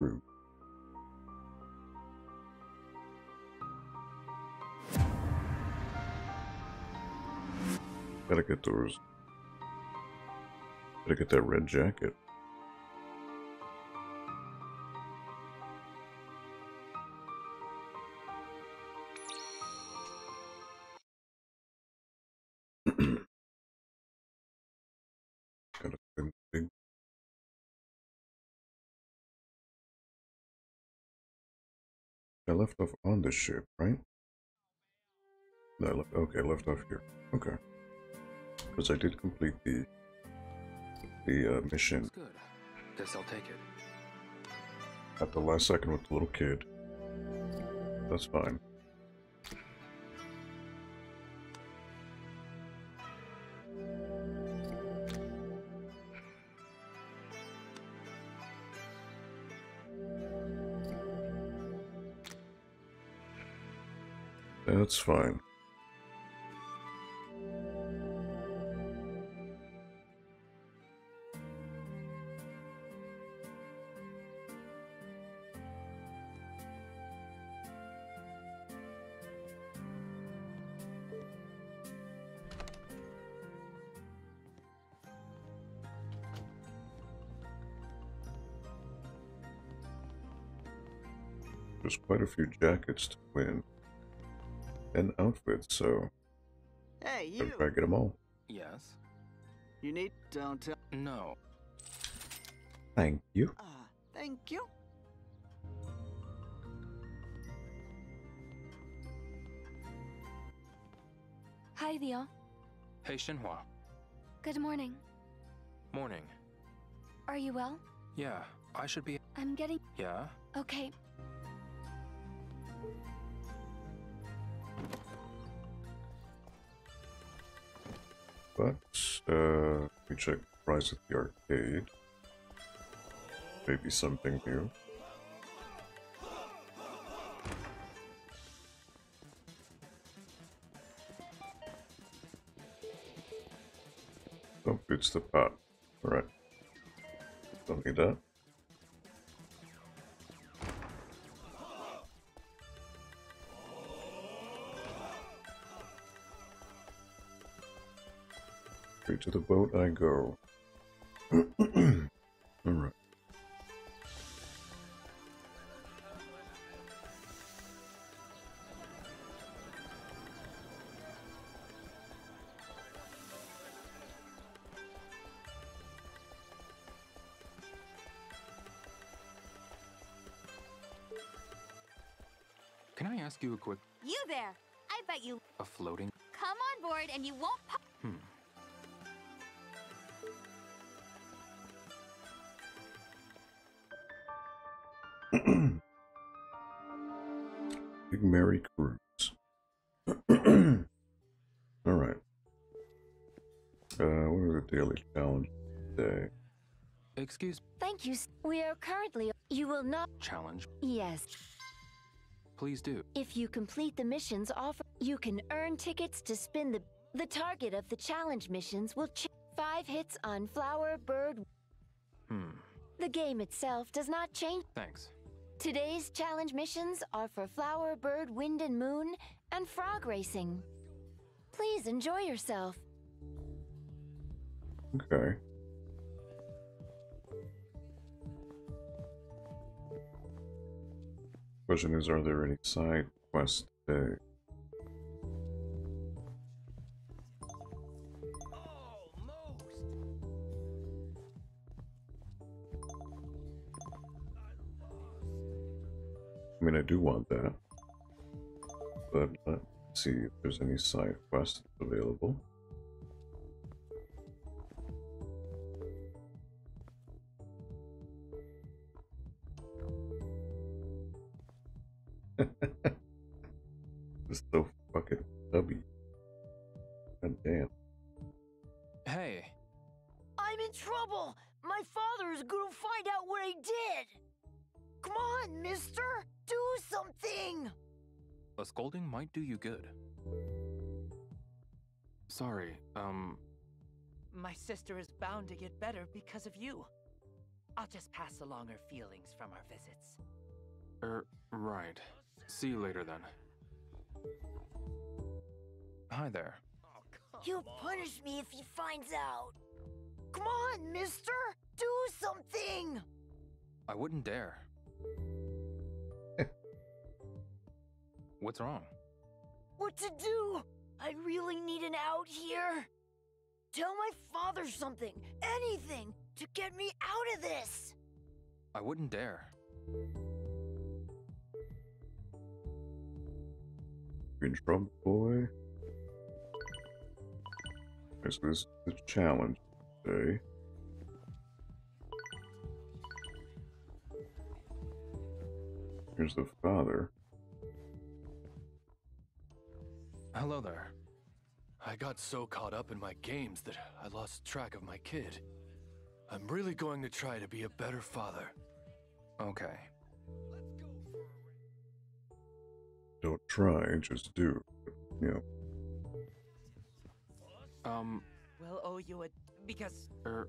Crew. Gotta get those. Gotta get that red jacket. I left off on the ship, right? No, I left, okay, I left off here. Okay. Because I did complete the the uh, mission It's good. Guess I'll take it. at the last second with the little kid. That's fine. That's fine. There's quite a few jackets to win. And outfits, so Hey, gotta you! try to get them all. Yes? You need don't tell. No. Thank you. Ah, thank you. Hi, Theo. Hey, Shenhua. Good morning. Morning. Are you well? Yeah, I should be. I'm getting. Yeah? Okay. But, uh, we check the price at the arcade. Maybe something new. Oh, it's the pot. Alright. Don't need that. Straight to the boat I go. Alright. Can I ask you a quick. You there! I bet you A floating. come on board and you won't. Hmm. Big Merry Cruise. Alright. Uh, what are the daily challenges today? Excuse. Me. Thank you. We are currently. You will not. Challenge. Yes. Please do. If you complete the missions offer, you can earn tickets to spin the. The target of the challenge missions will ch- five hits on Flower Bird. Hmm. The game itself does not change. Thanks. Today's challenge missions are for Flower Bird, Wind and Moon, and Frog Racing. Please enjoy yourself. Okay. Question is, are there any side quests today? I mean, I do want that. But let's see if there's any side quests available. It's so fucking W. God damn. Hey. I'm in trouble! My father is gonna find out what I did! Come on, mister! Do something! A scolding might do you good. Sorry, um. My sister is bound to get better because of you. I'll just pass along her feelings from our visits. Er, right. See you later then. Hi there. He'll punish me if he finds out. Come on, mister! Do something! I wouldn't dare. What's wrong? What to do? I really need an out here. Tell my father something, anything, to get me out of this. I wouldn't dare. Green Trump Boy. This Is this the challenge today? Here's the father. Hello there. I got so caught up in my games that I lost track of my kid. I'm really going to try to be a better father. Okay. Don't try, just do. You know, Um, We'll owe you a. because. er.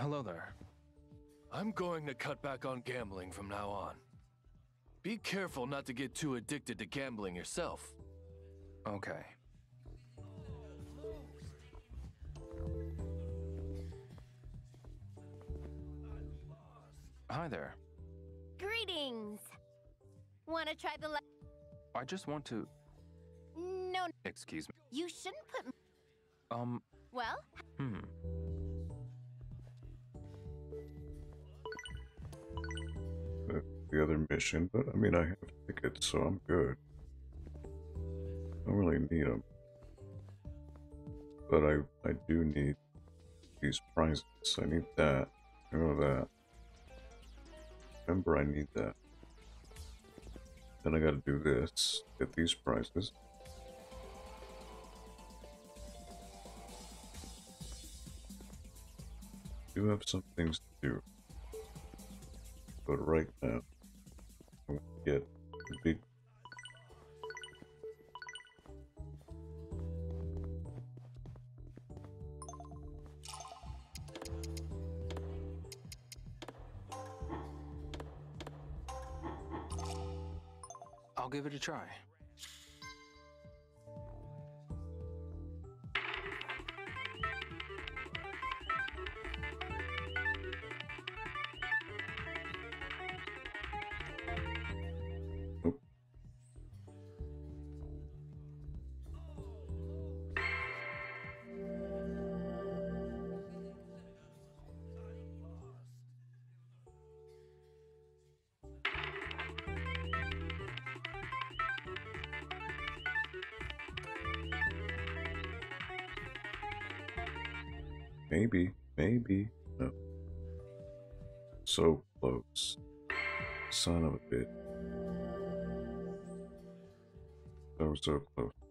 Hello there. I'm going to cut back on gambling from now on. Be careful not to get too addicted to gambling yourself. Okay. Hi there. Greetings. Want to try the le- I just want to. No, Excuse me. you shouldn't put. Um, Well, hmm. The, the other mission, but I mean, I have tickets, so I'm good. I don't really need them. But I, I do need these prizes. I need that. I know that. Remember, I need that. Then I gotta do this. Get these prizes. Do have some things to do. But right now, Get big. I'll give it a try. Maybe. No. So close. Son of a bitch. was so close.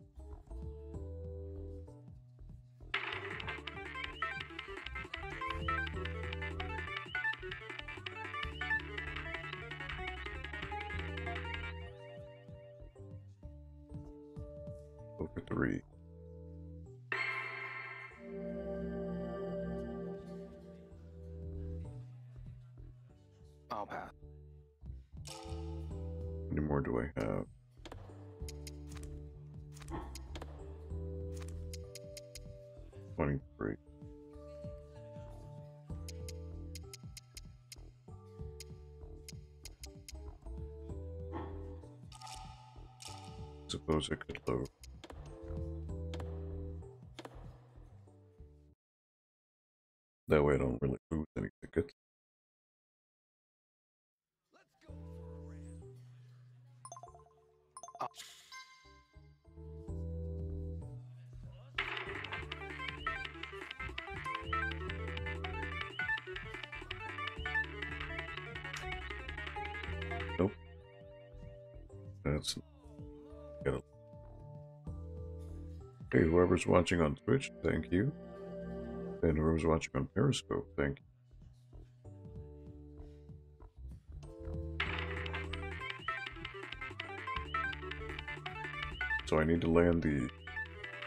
Whoever's watching on Twitch, thank you. And whoever's watching on Periscope, thank you. So I need to land the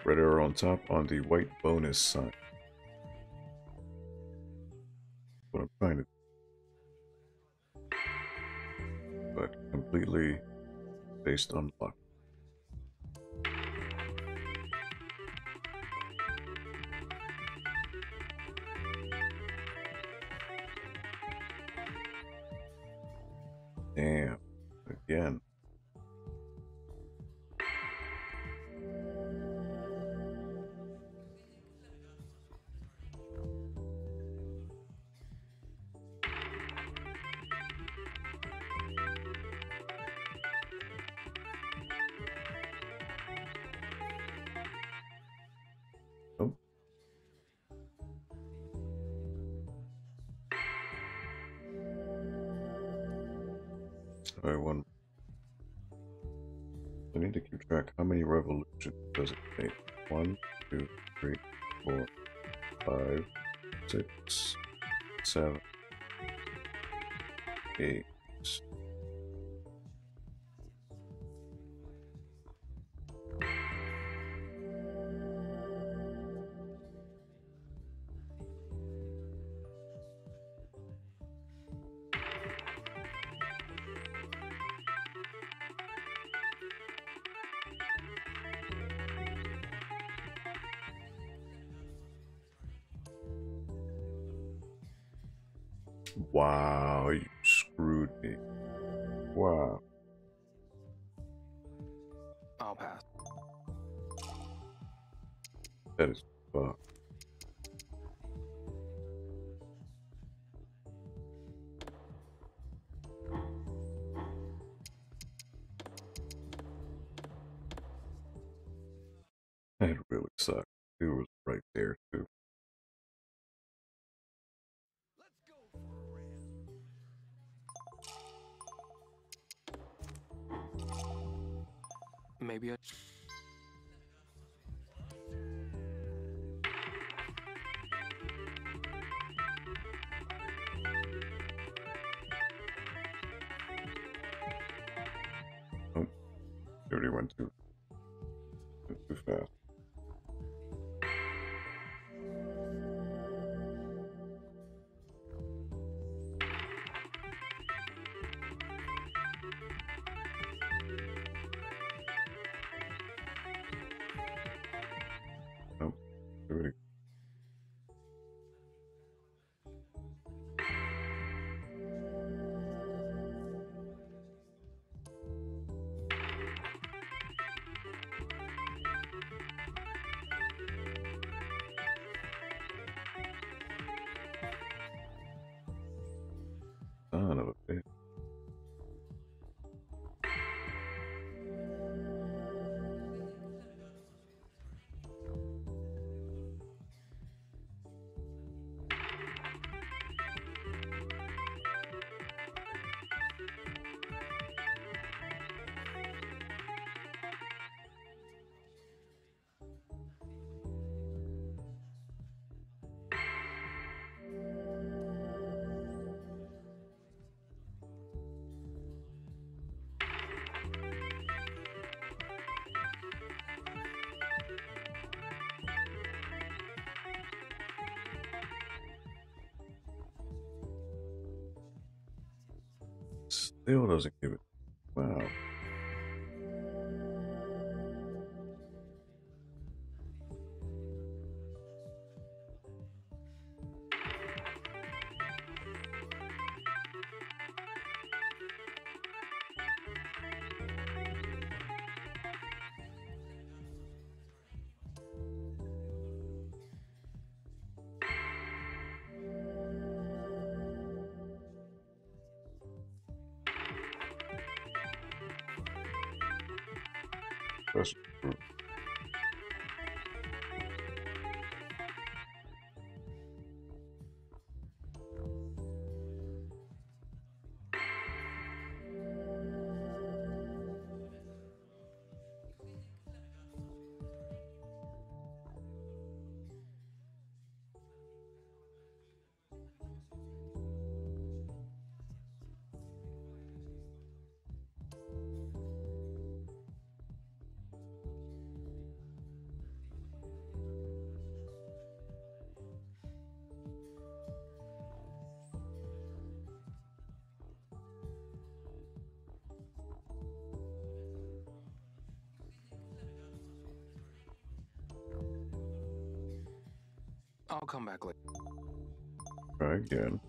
Red arrow on top on the white bonus sign. What I'm trying to But completely based on luck. Again. Seven, Maybe I. of Still doesn't I'll come back later. Try again.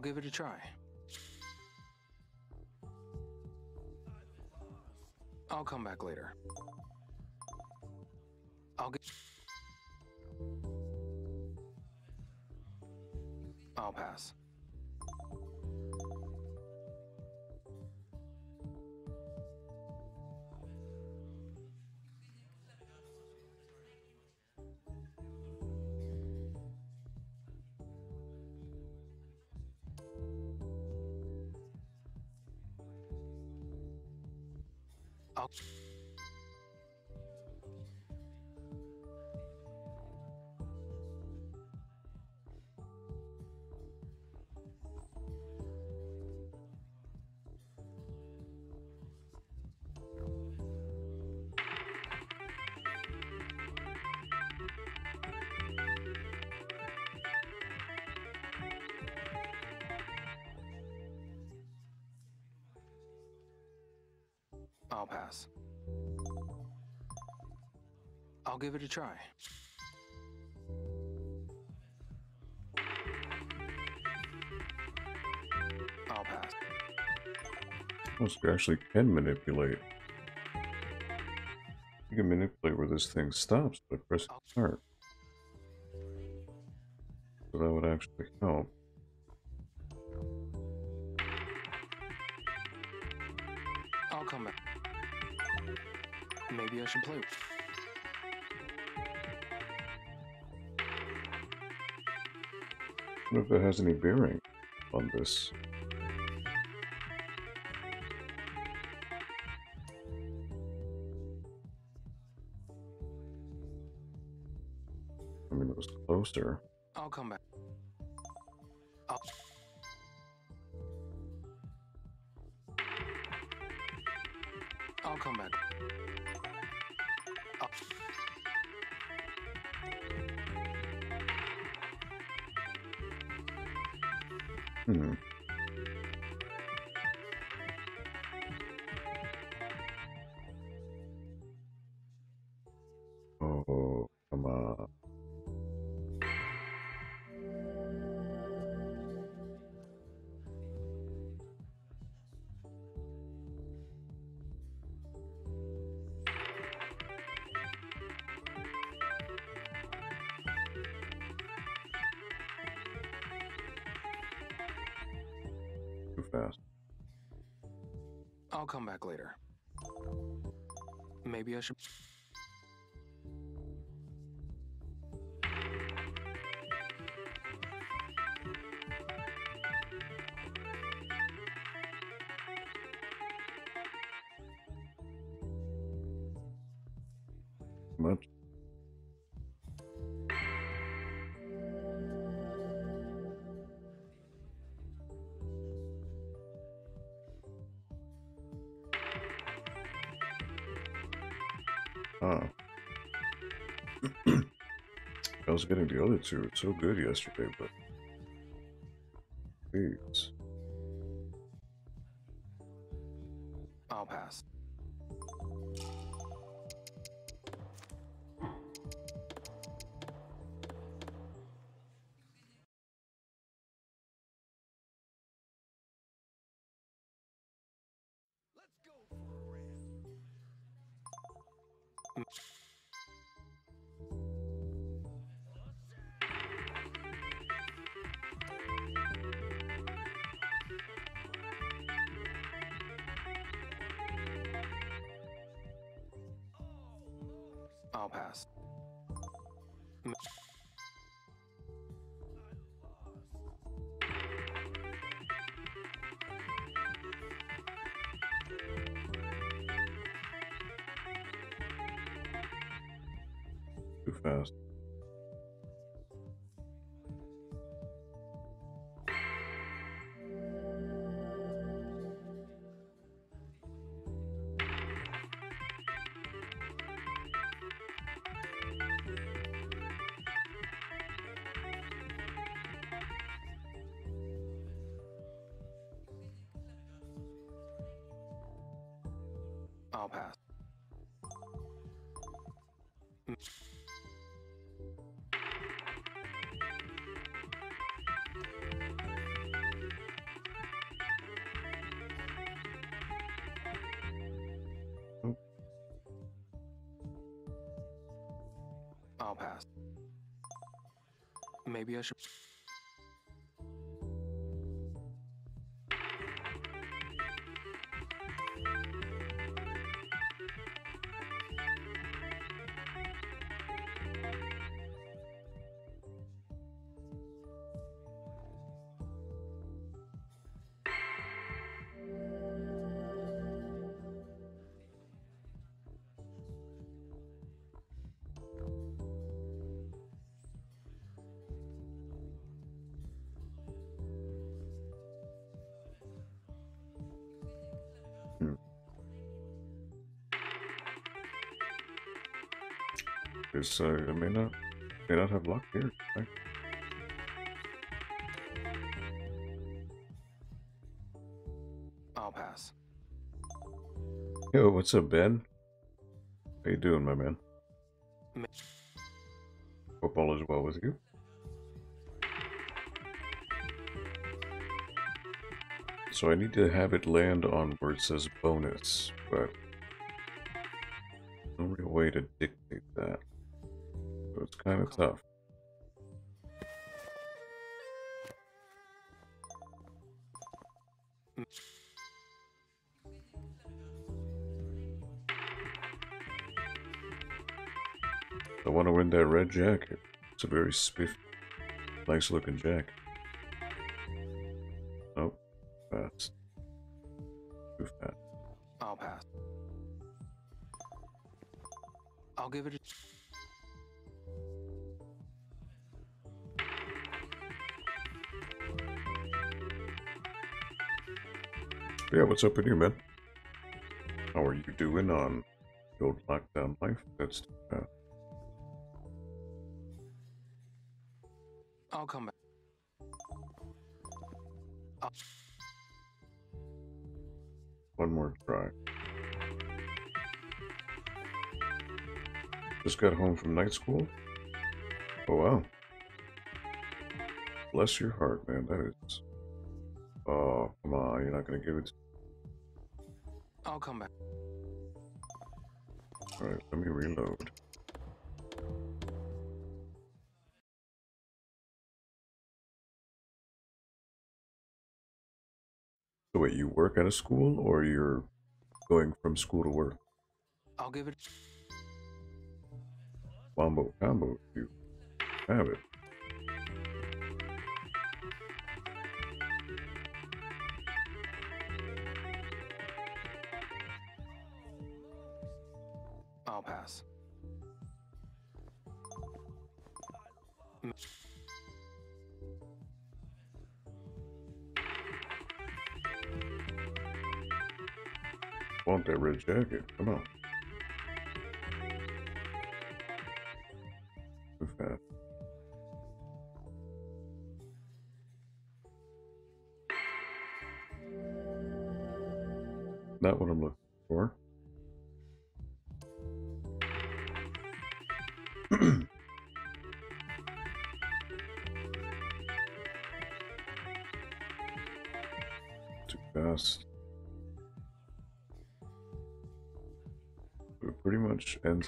I'll give it a try. I'll come back later. I'll get. I'll pass. I'll give it a try. I'll pass. You actually can manipulate. You can manipulate where this thing stops by pressing start. So that would actually help. I'll come back. Maybe I should play. I wonder if it has any bearing on this. I mean, it was closer. I'll come back. Come back later. Maybe I should. Getting the other two. It's so good yesterday, but I'll pass. I'll pass. Maybe I should. Because uh, I may not, may not have luck here. Right? I'll pass. Yo, what's up, Ben? How you doing, my man? Ma- Hope all is well with you. So I need to have it land on where it says bonus, but I want to win that red jacket. It's a very spiffy, nice looking jacket. What's up with you, man? How are you doing on the old lockdown life? That's too fast. I'll come back. I'll... One more try. Just got home from night school? Oh, wow. Bless your heart, man. That is. Oh, come on. You're not going to give it. I'll come back. Alright, let me reload. So, wait, you work at a school or you're going from school to work? I'll give it. Wombo combo, you have it. Jacket? Come on. Too fast. What I'm looking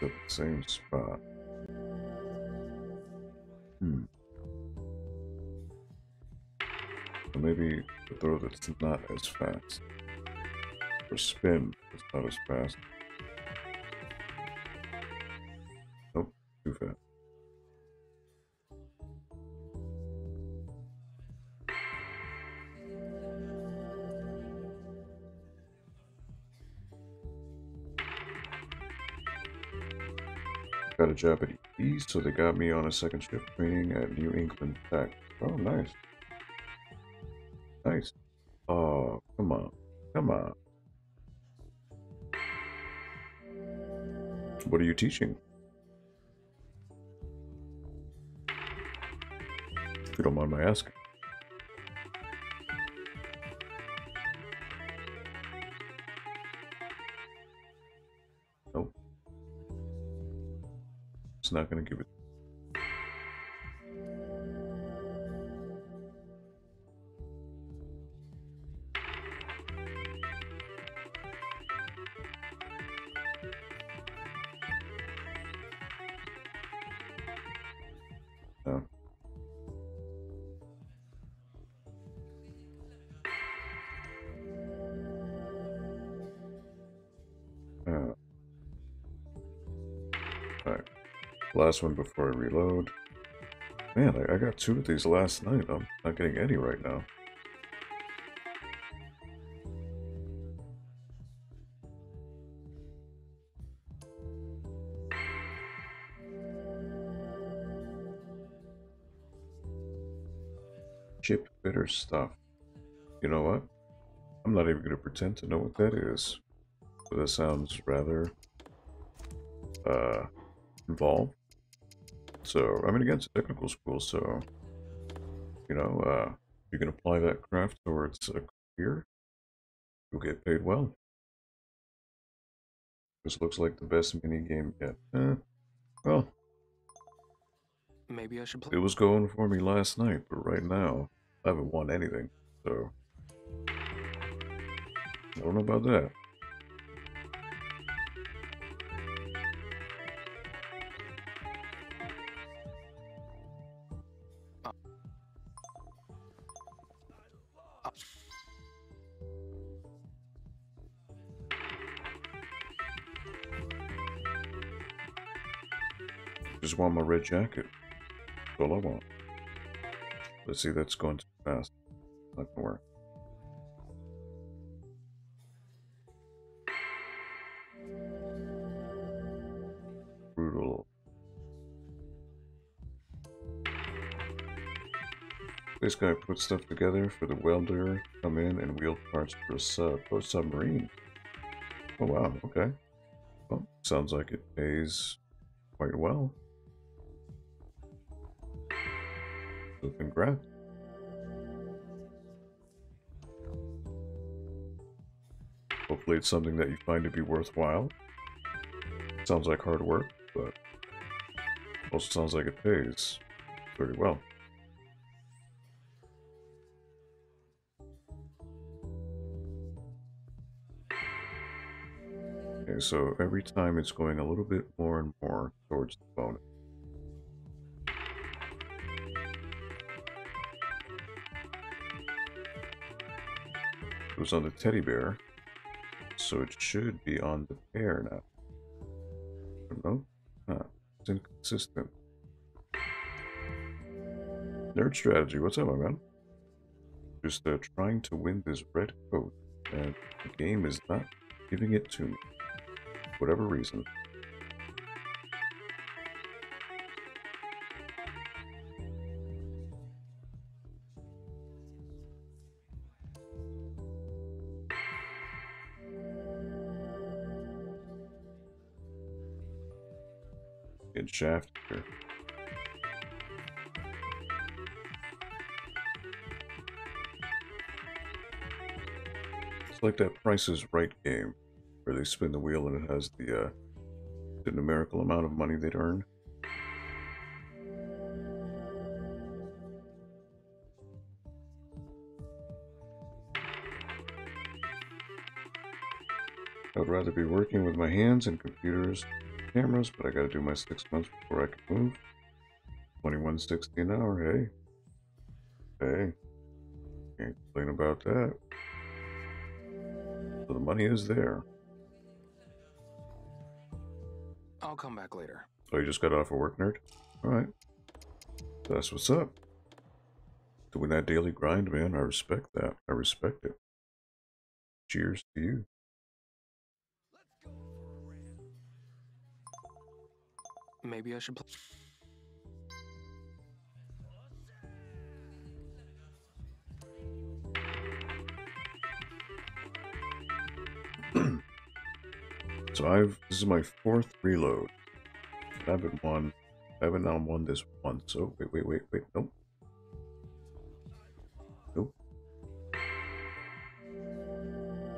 up the same spot. Hmm. Maybe the throw that's not as fast. Or spin that's not as fast. A job at E, so they got me on a second shift training at New England Tech. Oh, nice. Nice. Oh, come on. Come on. What are you teaching? If you don't mind my asking. Not gonna give it. Last one before I reload. Man, I, I got two of these last night. I'm not getting any right now. Chip bitter stuff. You know what? I'm not even going to pretend to know what that is. But that sounds rather uh, involved. So, I mean, again, it's a technical school, so, you know, uh, you can apply that craft towards a career, you'll get paid well. This looks like the best mini game yet. Eh, well, Maybe I should play. it was going for me last night, but right now, I haven't won anything, so. I don't know about that. Want my red jacket. That's all I want. Let's see, that's going too fast. Not gonna work. Brutal. This guy put stuff together for the welder, come in and wheel parts for a sub, oh, submarine. Oh wow, okay. Well, sounds like it pays quite well. So congrats. Hopefully it's something that you find to be worthwhile. Sounds like hard work, but also sounds like it pays pretty well. Okay, so every time it's going a little bit more and more towards the bonus. Was on the teddy bear, so it should be on the bear now. No, huh. it's inconsistent. Nerd strategy, what's up, my man? Just uh, trying to win this red coat, and the game is not giving it to me. For Whatever reason. Shaft here. It's like that Price is Right game, where they spin the wheel and it has the uh, the numerical amount of money they'd earn. I'd rather be working with my hands and computers, cameras, but I gotta do my six months before I can move. 2160 an hour, hey. Hey. Can't complain about that. So the money is there. I'll come back later. Oh, you just got off of work, nerd? Alright. That's what's up. Doing that daily grind, man. I respect that. I respect it. Cheers to you. Maybe I should play. So I've this is my fourth reload. I haven't won. I haven't now won this once. So wait, wait, wait, wait. Nope. Nope.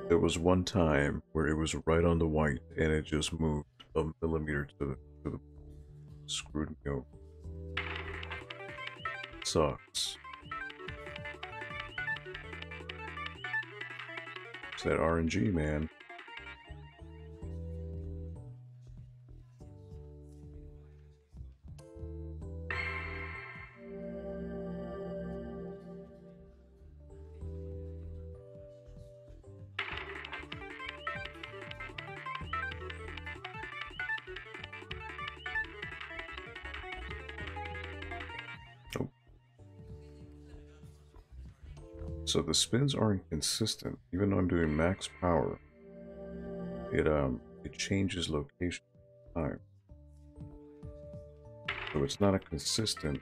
There was one time where it was right on the white and it just moved a millimeter to the to the screwed me over. Sucks. It's that RNG, man. So the spins aren't consistent. Even though I'm doing max power, it um it changes location time. So it's not a consistent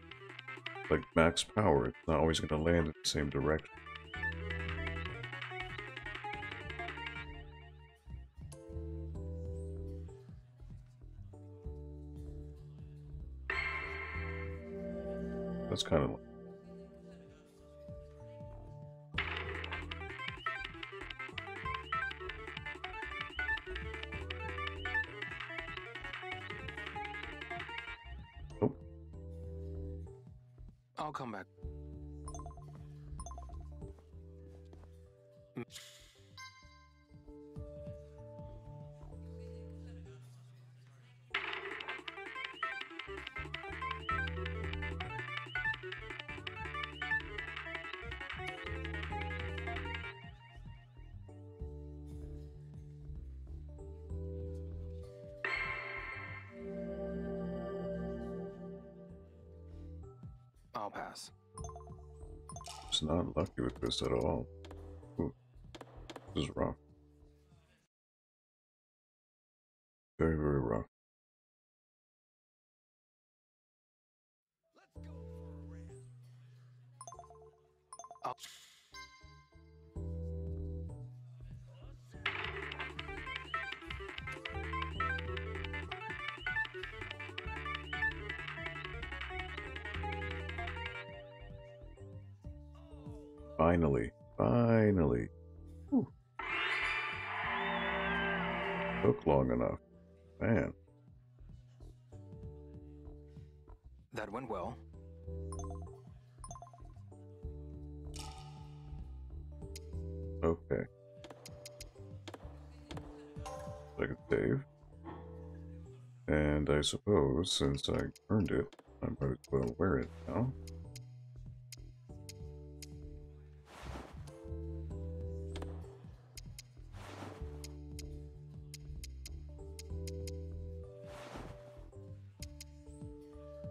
like max power. It's not always going to land in the same direction. That's kind of like at all. I suppose since I earned it, I might as well wear it now.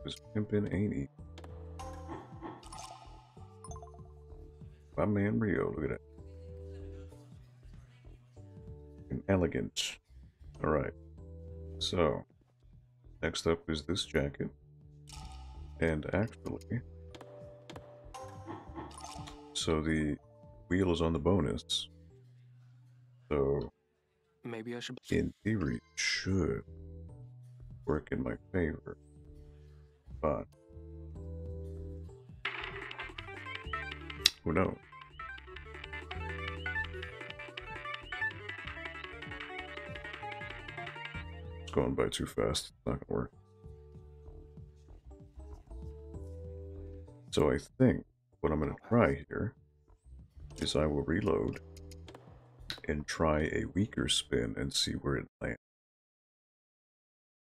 Was pimpin', ain't he? My man Ryo, look at that. An elegant. Alright. So, next up is this jacket. And actually, so the wheel is on the bonus. So, Maybe I should. in theory, it should work in my favor. But, who knows? Going by too fast. It's not gonna work. So I think what I'm gonna try here is I will reload and try a weaker spin and see where it lands.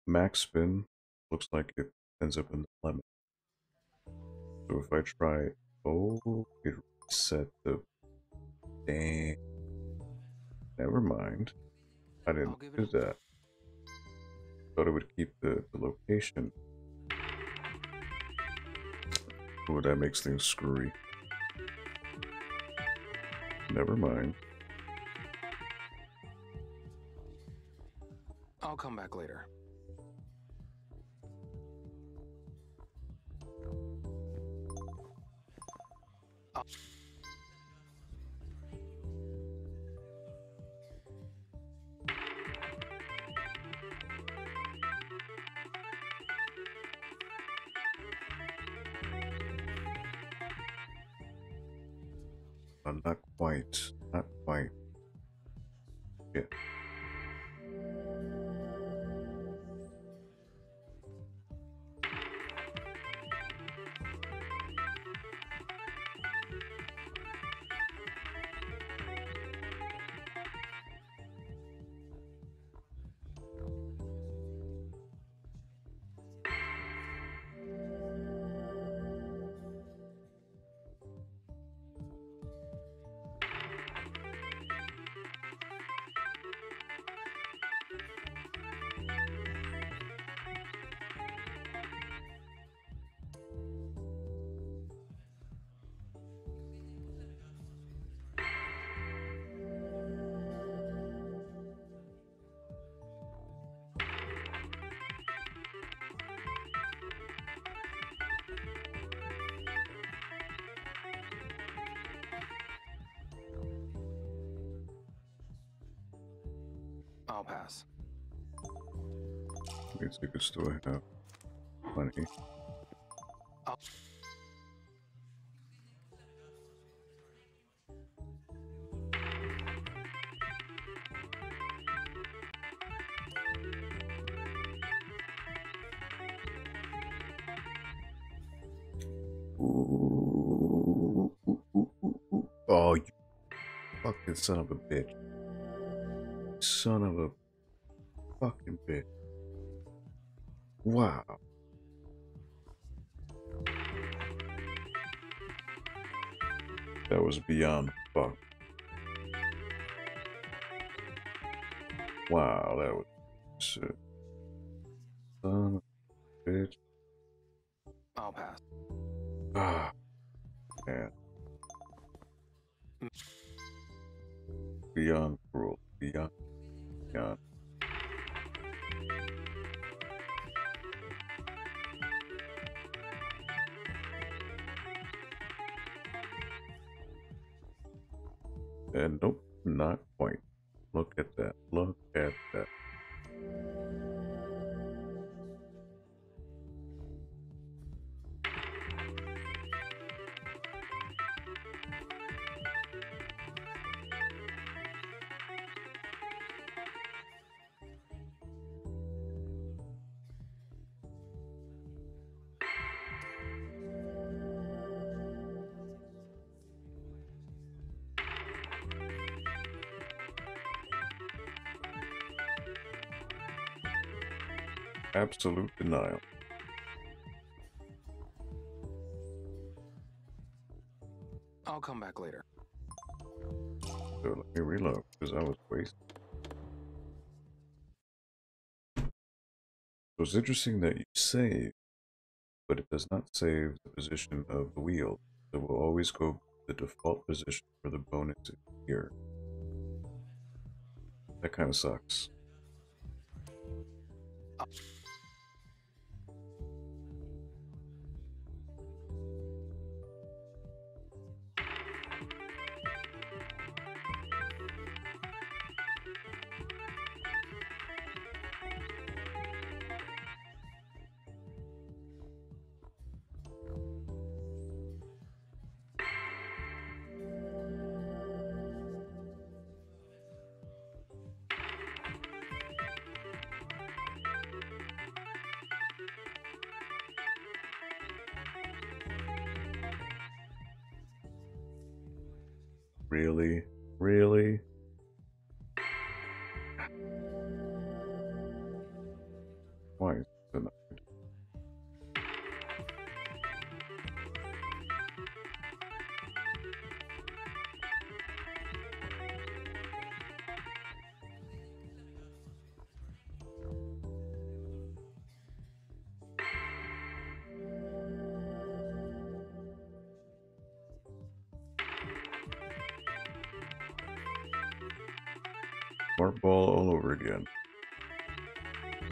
Max spin looks like it ends up in the lemon. So if I try, oh, it reset the. Dang. Never mind. I didn't do that. Thought it would keep the, the location. Oh, that makes things screwy. Never mind. I'll come back later. Not Tickets do I have? Plenty. Oh, fucking son of a bitch. Son of a fucking bitch. Wow. That was beyond fuck. Wow, that was shit. Son of a bitch. I'll pass. Ah, man. Beyond cruel. Beyond. Beyond. And nope, not quite. Look at that. Absolute denial. I'll come back later. So let me reload because I was wasted. So it's interesting that you save, but it does not save the position of the wheel. So we'll always go to the default position for the bonus here. That kind of sucks. Oh.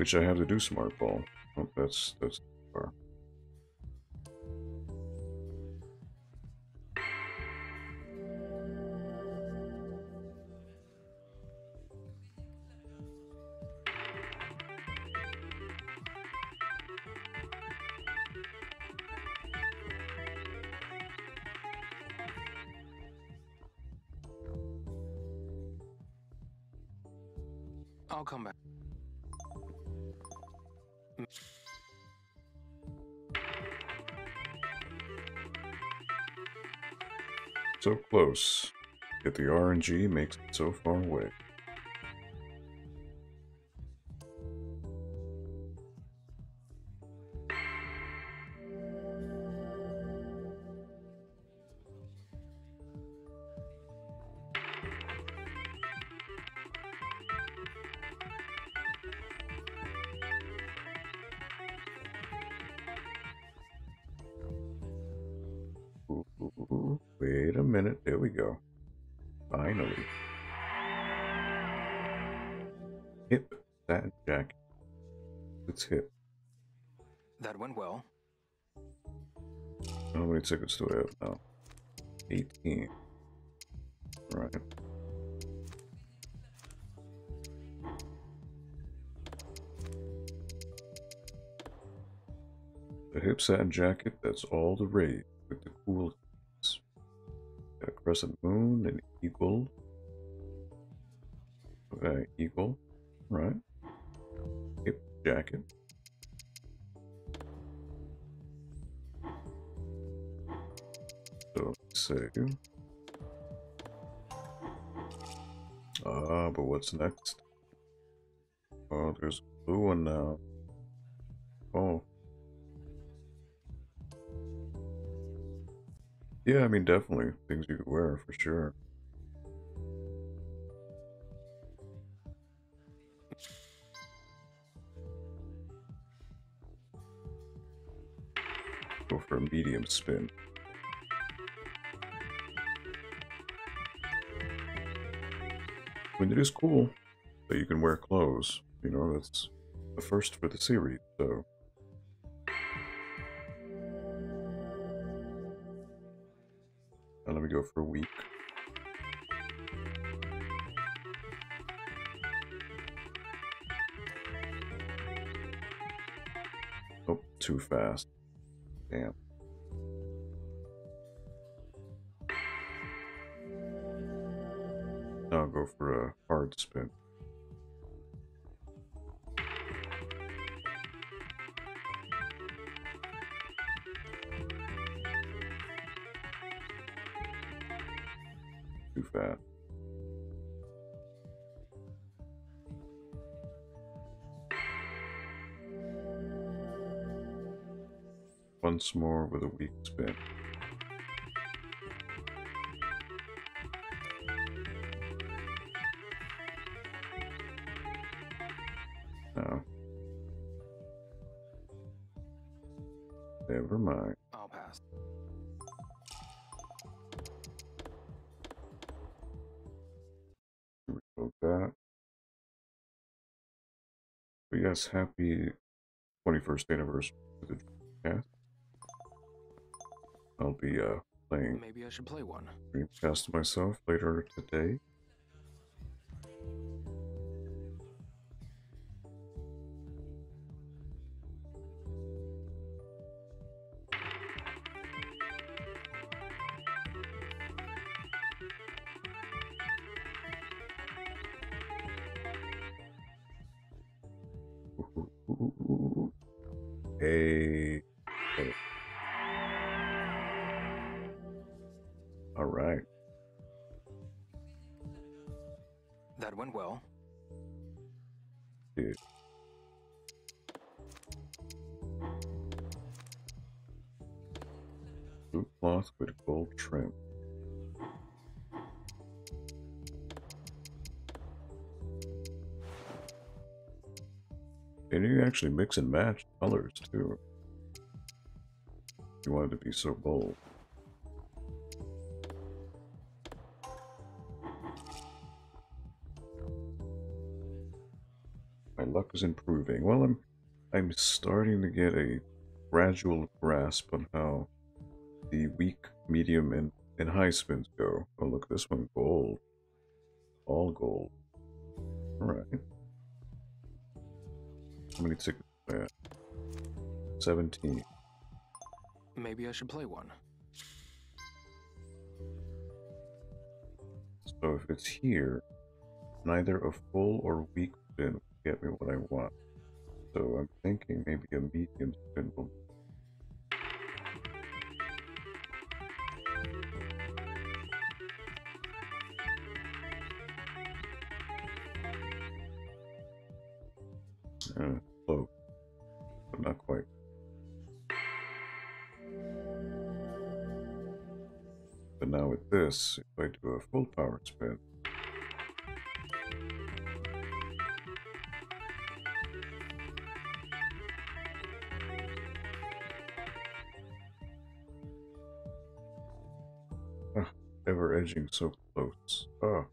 Which I have to do smart ball. Oh, that's that's far. I'll come back. So close. Yet the RNG makes it so far away. Tickets do we have now? 18. right? The hip satin jacket, that's all the rage with the cool. Got a crescent moon, an eagle. Okay, eagle. right? Hip jacket. So let's. Ah, but what's next? Oh, there's a blue one now. Oh. Yeah, I mean, definitely things you could wear for sure. Go for a medium spin. Mean, it is cool that you can wear clothes. You know, that's the first for the series, so. Now let me go for a week. Oh, too fast. Damn. I'll go for a hard spin. Too fast. Once more with a weak spin. But yes, happy 21st anniversary to the Dreamcast. I'll be uh, playing Maybe I should play one. Dreamcast myself later today. Hey. Actually mix and match colors too. You wanted to be so bold. My luck is improving. Well, I'm I'm starting to get a gradual grasp on how the weak, medium, and, and high spins go. Oh, look, this one gold. All gold. Alright. How many tickets I uh, at? 17. Maybe I should play one. So if it's here, neither a full or weak spin will get me what I want. So I'm thinking maybe a medium spin will. This, if I do a full power spin, Ah, ever edging so close. Oh.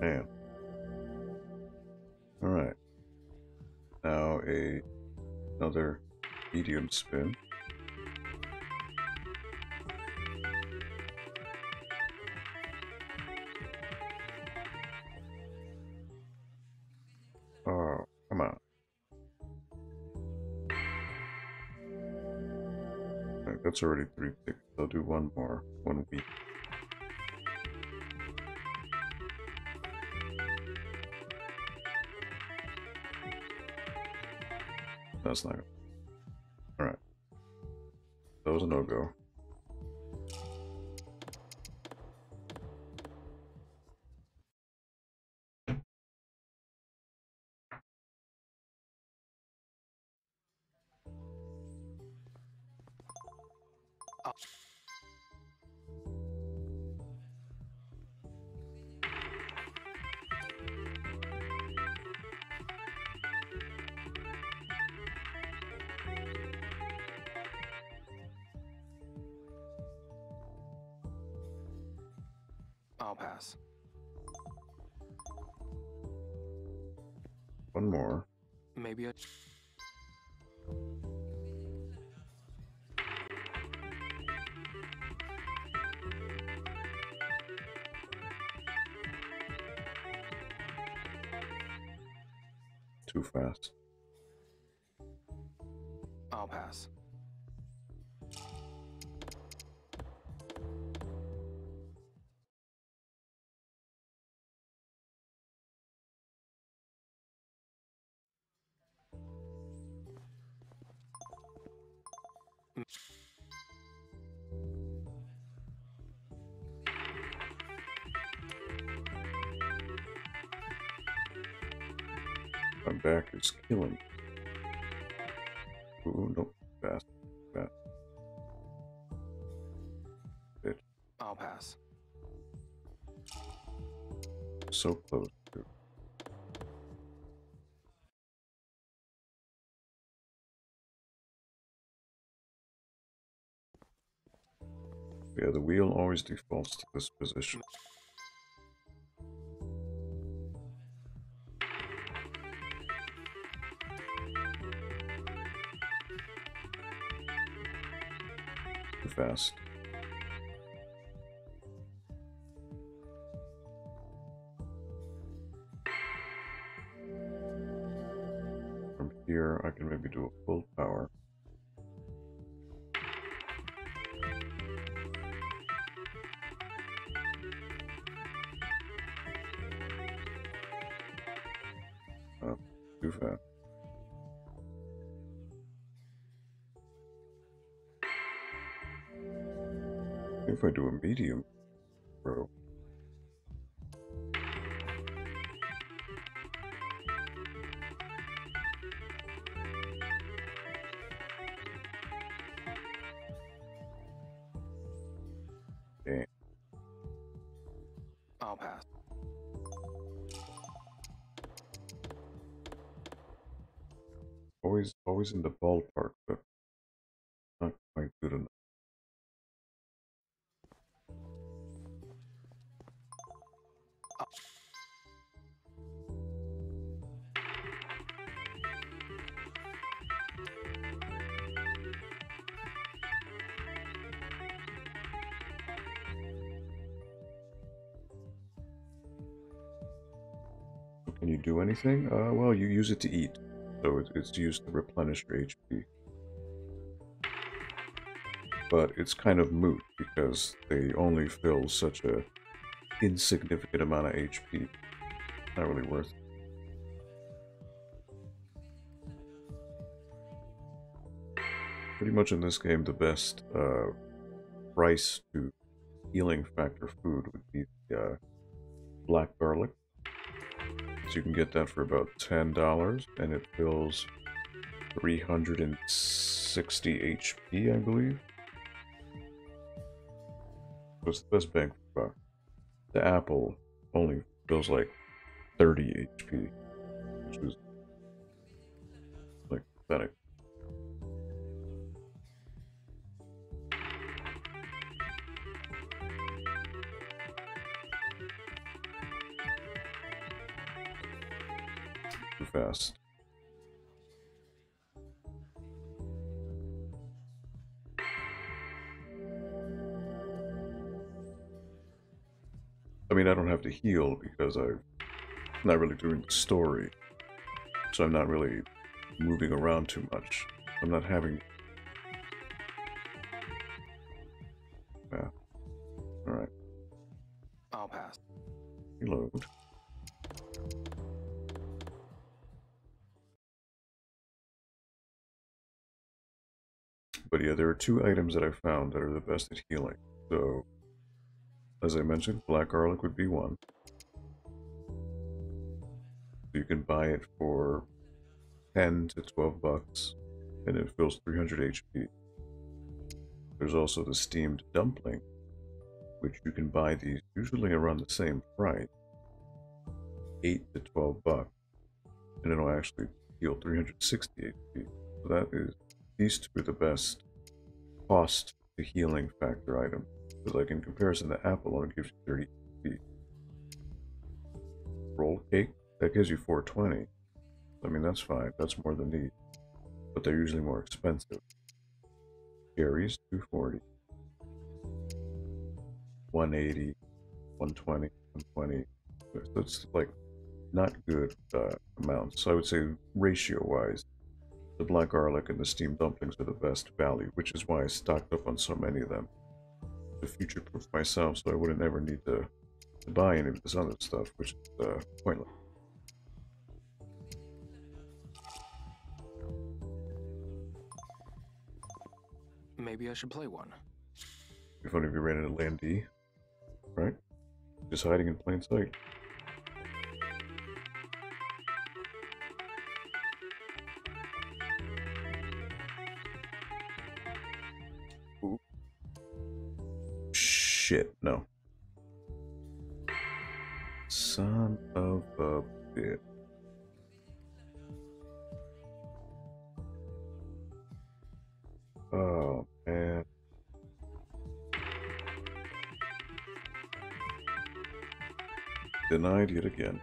Man. Alright. Now a another medium spin. That's already three tickets. I'll do one more. One week. That's not good. Alright. That was a no-go. I'll pass. One more. Maybe I. Too fast. Back is killing. Ooh, nope. Fast. Fast. I'll pass. So close. to- Yeah, the wheel always defaults to this position. Fast. From here, I can maybe do a full power. Medium bro. Okay. I'll pass. Always, always in the ballpark, anything? Uh, well, you use it to eat, so it, it's used to replenish your HP. But it's kind of moot because they only fill such a insignificant amount of HP. Not really worth. it. Pretty much in this game, the best uh, price to healing factor food would be uh, black garlic. So you can get that for about ten dollars, and it fills 360 HP, I believe. So it's the best bang for buck. The apple only fills like 30 HP, which is like pathetic. heal because I'm not really doing the story. So I'm not really moving around too much. I'm not having... Yeah. Alright. I'll pass. Reload. But yeah, there are two items that I found that are the best at healing. So as I mentioned, black garlic would be one. You can buy it for 10 to 12 bucks, and it fills 300 HP. There's also the steamed dumpling, which you can buy these usually around the same price, 8 to 12 bucks, and it'll actually heal 360 HP. So that is, these two are the best cost to healing factor item. Because like in comparison, the apple only gives you 30 HP. Roll cake, that gives you 420. I mean, that's fine. That's more than need. But they're usually more expensive. Cherries, 240. 180, 120, 120. So it's like not good uh, amounts. So I would say ratio wise, the black garlic and the steamed dumplings are the best value, which is why I stocked up on so many of them to future proof myself so I wouldn't ever need to, to buy any of this other stuff, which is uh, pointless. Maybe I should play one. If only if you ran into Lan Di, right? Just hiding in plain sight. Shit, no. Son of a bitch. Oh, man. Denied yet again.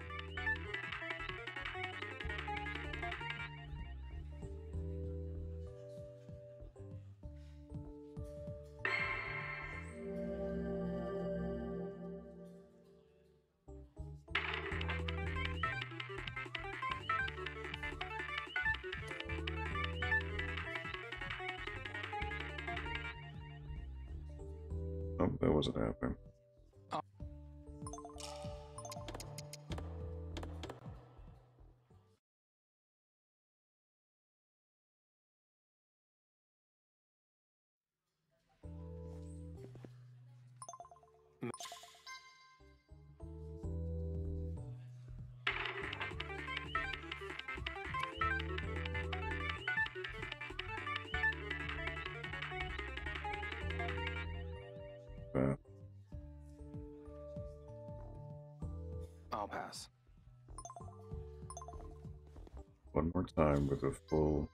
That wasn't happening. Time with a full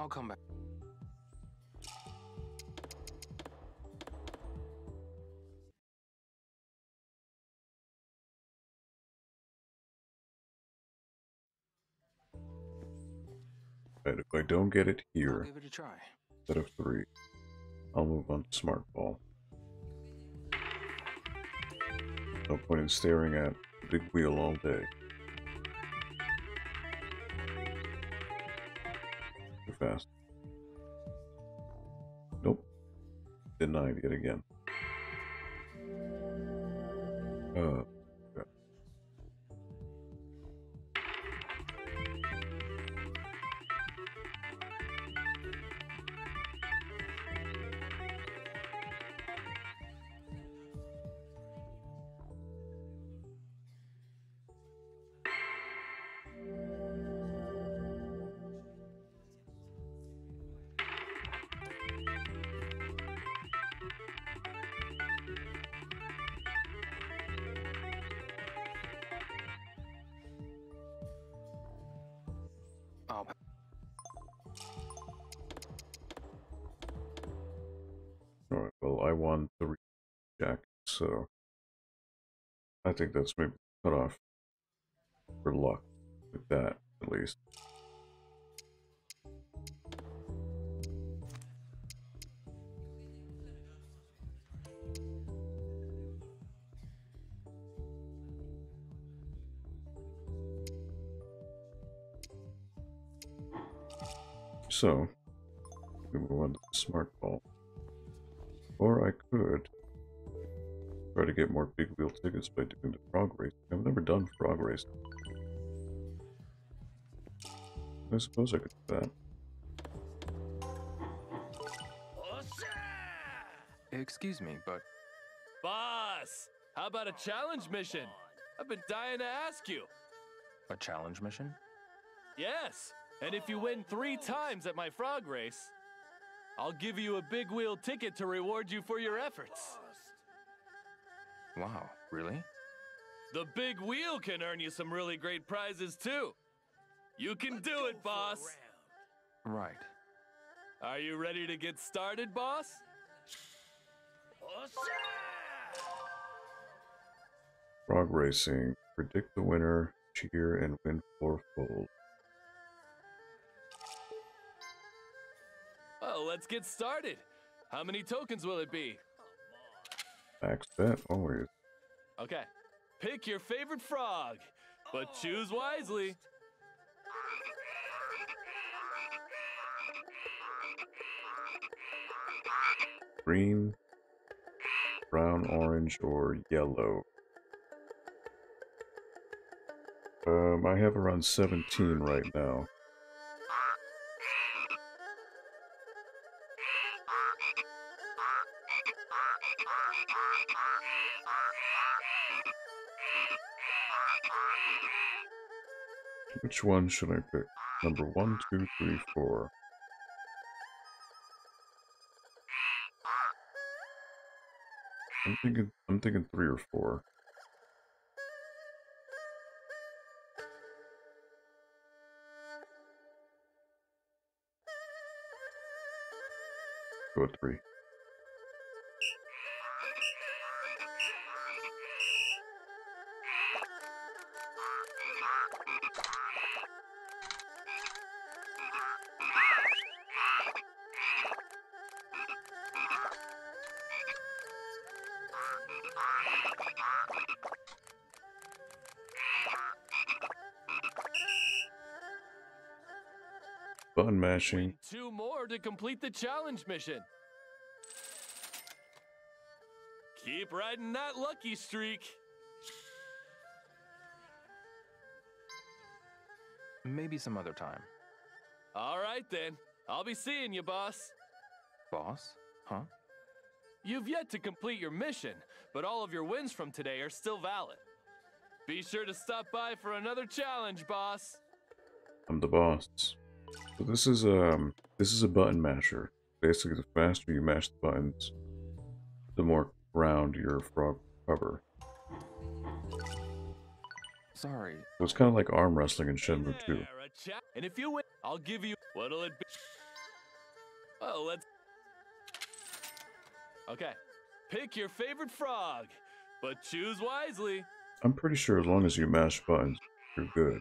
I'll come back. but if I don't get it I'll here give it a try. instead of three, I'll move on to Smart Ball. No point in staring at the big wheel all day. 9 yet again. Uh, I won three jack, so I think that's maybe cut off for luck with that, at least. So, we to the smart ball. Or I could try to get more big wheel tickets by doing the frog race. I've never done frog race. I suppose I could do that. excuse me, but. Boss! How about a challenge mission? I've been dying to ask you. A challenge mission? Yes, and if you win three times at my frog race, I'll give you a big wheel ticket to reward you for your efforts. Wow, really? The big wheel can earn you some really great prizes too. You can do it, boss. Right. Are you ready to get started, boss? Frog racing. Predict the winner, cheer, and win fourfold. Well, let's get started. How many tokens will it be? Max bet, always. Okay. Pick your favorite frog, but choose wisely. Green, brown, orange, or yellow. Um, I have around 17 right now. Which one should I pick? Number one, two, three, four. I'm thinking I'm thinking three or four. Go three. Button mashing. Two more to complete the challenge mission. Keep riding that lucky streak. Maybe some other time. All right then. I'll be seeing you, boss. Boss? Huh? You've yet to complete your mission, but all of your wins from today are still valid. Be sure to stop by for another challenge, boss. I'm the boss. So this is um this is a button masher. Basically, the faster you mash the buttons, the more round your frog cover. Sorry. So it's kind of like arm wrestling in Shenmue 2. There, a and if you win, I'll give you. What'll it be? Well, let's. Okay. Pick your favorite frog, but choose wisely. I'm pretty sure as long as you mash buttons, you're good.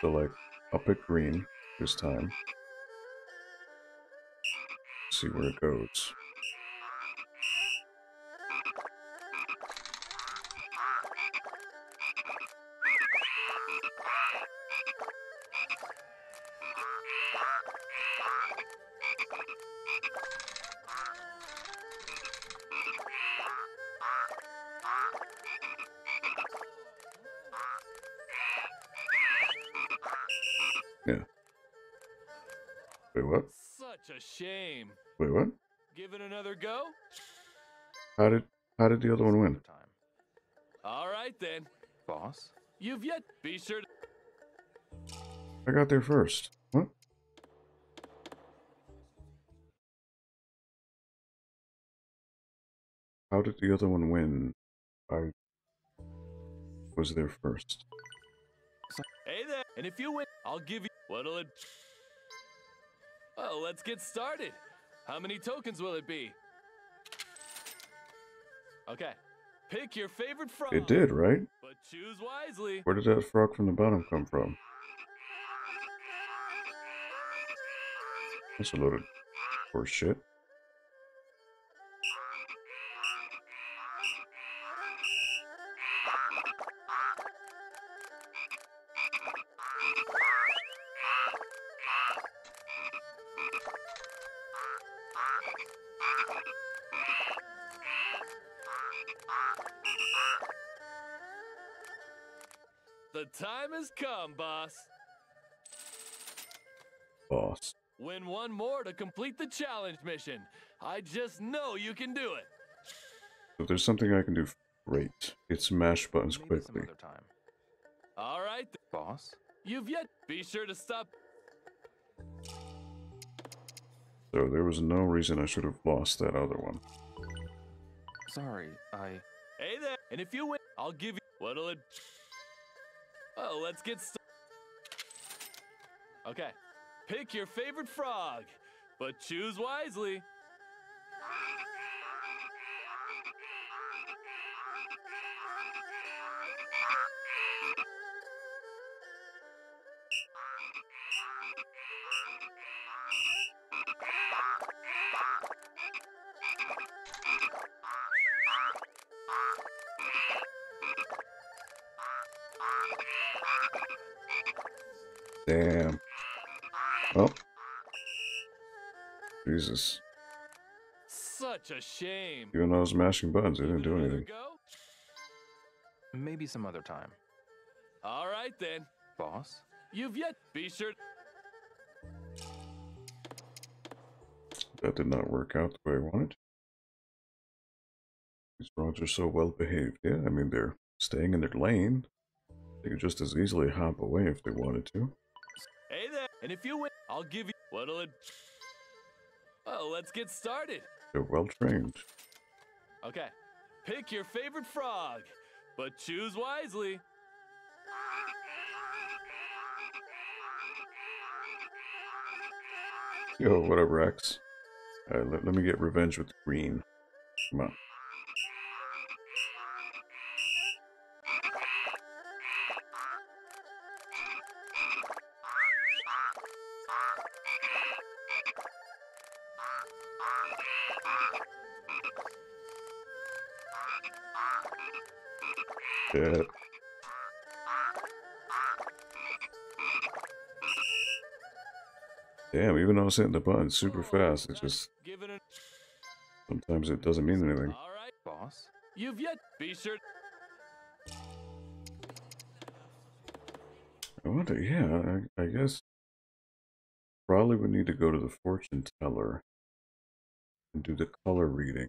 So like, I'll pick green this time. See where it goes. How did how did the other one win? All right then. Boss? You've yet. Be sure to. I got there first. What? How did the other one win? I was there first. Hey there. And if you win, I'll give you. What'll it. Well, oh, let's get started. How many tokens will it be? Okay. Pick your favorite frog. It did, right? But choose wisely. Where did that frog from the bottom come from? That's a load of horse shit. Win one more to complete the challenge mission. I just know you can do it. If there's something I can do, great. Hit smash buttons Maybe quickly. All right. Boss? You've yet. Be sure to stop. So there was no reason I should have lost that other one. Sorry, I. Hey there. And if you win, I'll give you. What'll it. Oh, let's get started. Okay. Pick your favorite frog, but choose wisely. Damn. Jesus. Such a shame. Even though I was mashing buttons, it didn't do anything. Maybe some other time. All right then. Boss? You've yet. Be sure. That did not work out the way I wanted. These frogs are so well behaved. Yeah, I mean, they're staying in their lane. They could just as easily hop away if they wanted to. Hey there. And if you win, I'll give you. What'll it. Oh, let's get started. They're well trained. Okay. Pick your favorite frog, but choose wisely. Yo, whatever, Rex? Alright, let, let me get revenge with green. Come on. Was hitting the button super fast, it just Give it a. sometimes it doesn't mean anything. All right. Boss? You've yet. Be sure. I wonder, yeah, I, I guess probably would need to go to the fortune teller and do the color reading.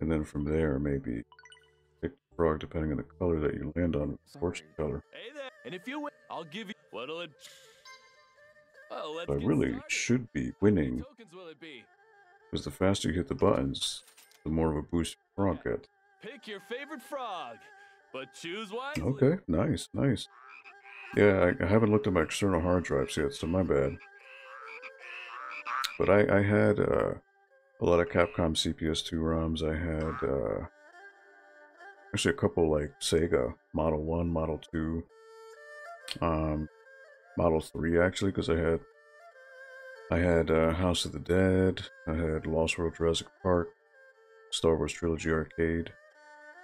And then from there, maybe pick the frog depending on the color that you land on fortune teller. Hey there. And if you win, I'll give you. What'll it. Let's I really started. should be winning tokens will it be? because the faster you hit the buttons, the more of a boost your frog gets. Pick your favorite frog, but choose wisely. Okay, nice, nice. Yeah, I, I haven't looked at my external hard drives yet, so my bad. But I, I had uh, a lot of Capcom CPS2 ROMs. I had uh, actually a couple like Sega Model 1, Model 2, um, Model 3 actually, because I had I had uh, House of the Dead, I had Lost World Jurassic Park, Star Wars Trilogy Arcade,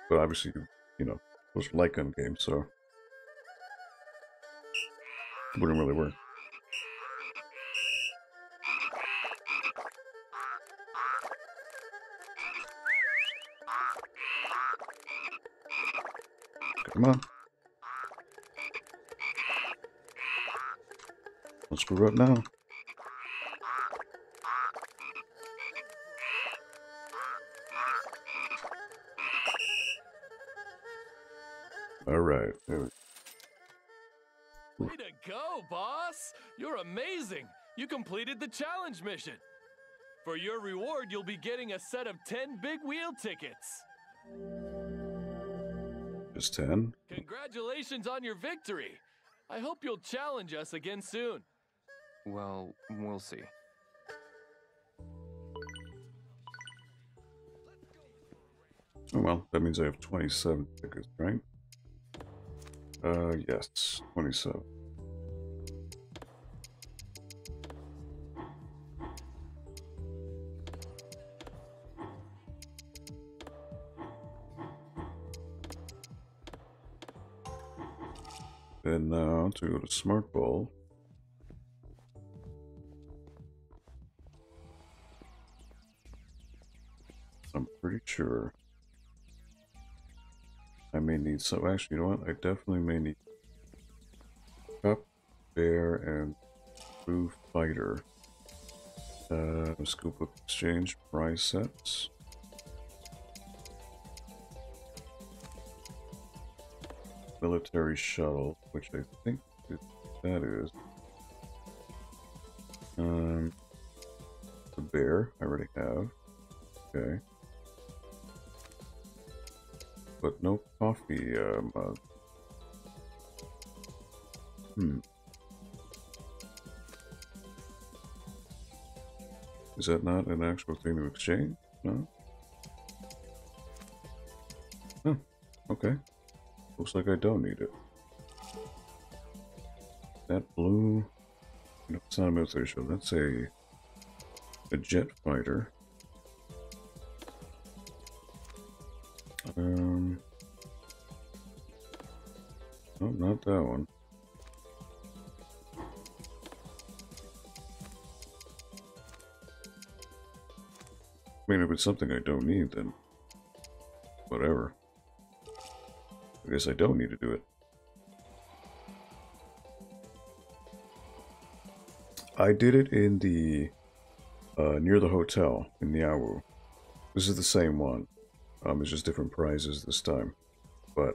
but obviously, you know, those light gun games, so wouldn't really work. Come on. Don't screw up now. Alright, there we Way to go, boss! You're amazing! You completed the challenge mission! For your reward, you'll be getting a set of 10 big wheel tickets! Just 10? Congratulations on your victory! I hope you'll challenge us again soon. Well, we'll see. Oh well, that means I have 27 tickets, right? Uh, yes, 27. And now to go to Smart Ball. I'm sure I may need some. Actually, you know what? I definitely may need Cup, Bear, and Blue Fighter. Uh, Scoop Book Exchange sets. Military Shuttle, which I think that is. Um, the Bear, I already have. Okay but no coffee uh, mug. Hmm. Is that not an actual thing to exchange? No? Huh. Okay. Looks like I don't need it. That blue... No, it's not a military ship. That's a... a jet fighter. Not that one. I mean, if it's something I don't need, then whatever. I guess I don't need to do it. I did it in the, uh, near the hotel in Niaowu. This is the same one. Um, it's just different prizes this time. But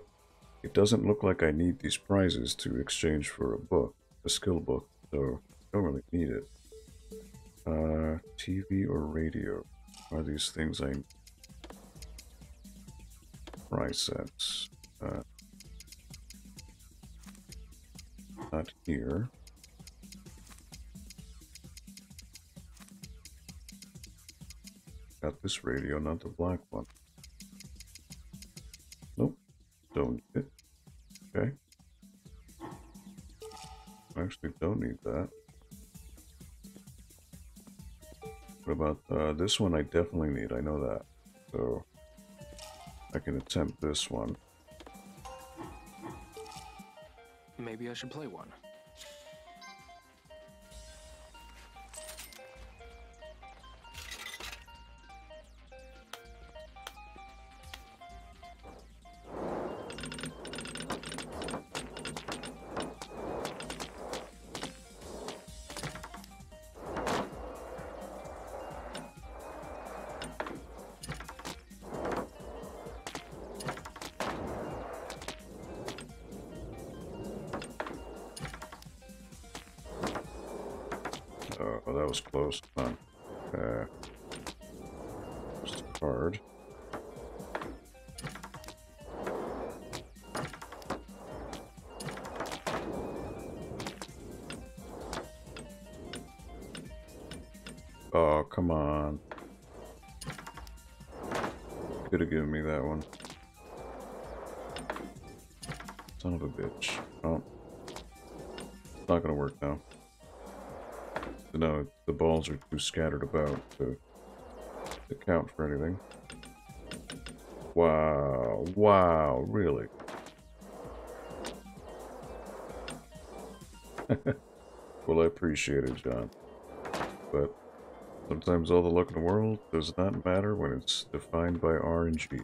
it doesn't look like I need these prizes to exchange for a book, a skill book, so I don't really need it. Uh, TV or radio are these things I prize sets. Uh, not here. Got this radio, not the black one. Nope, don't need it. I Actually, don't need that. What about uh, this one? I definitely need. I know that. So I can attempt this one. Maybe I should play one. Well, that was close. Huh. Uh, just a card. Oh, come on. Could have given me that one. Son of a bitch. Oh. It's not gonna work now. No, the balls are too scattered about to, to count for anything. Wow, wow, really? well, I appreciate it, John. But sometimes all the luck in the world does not matter when it's defined by RNG.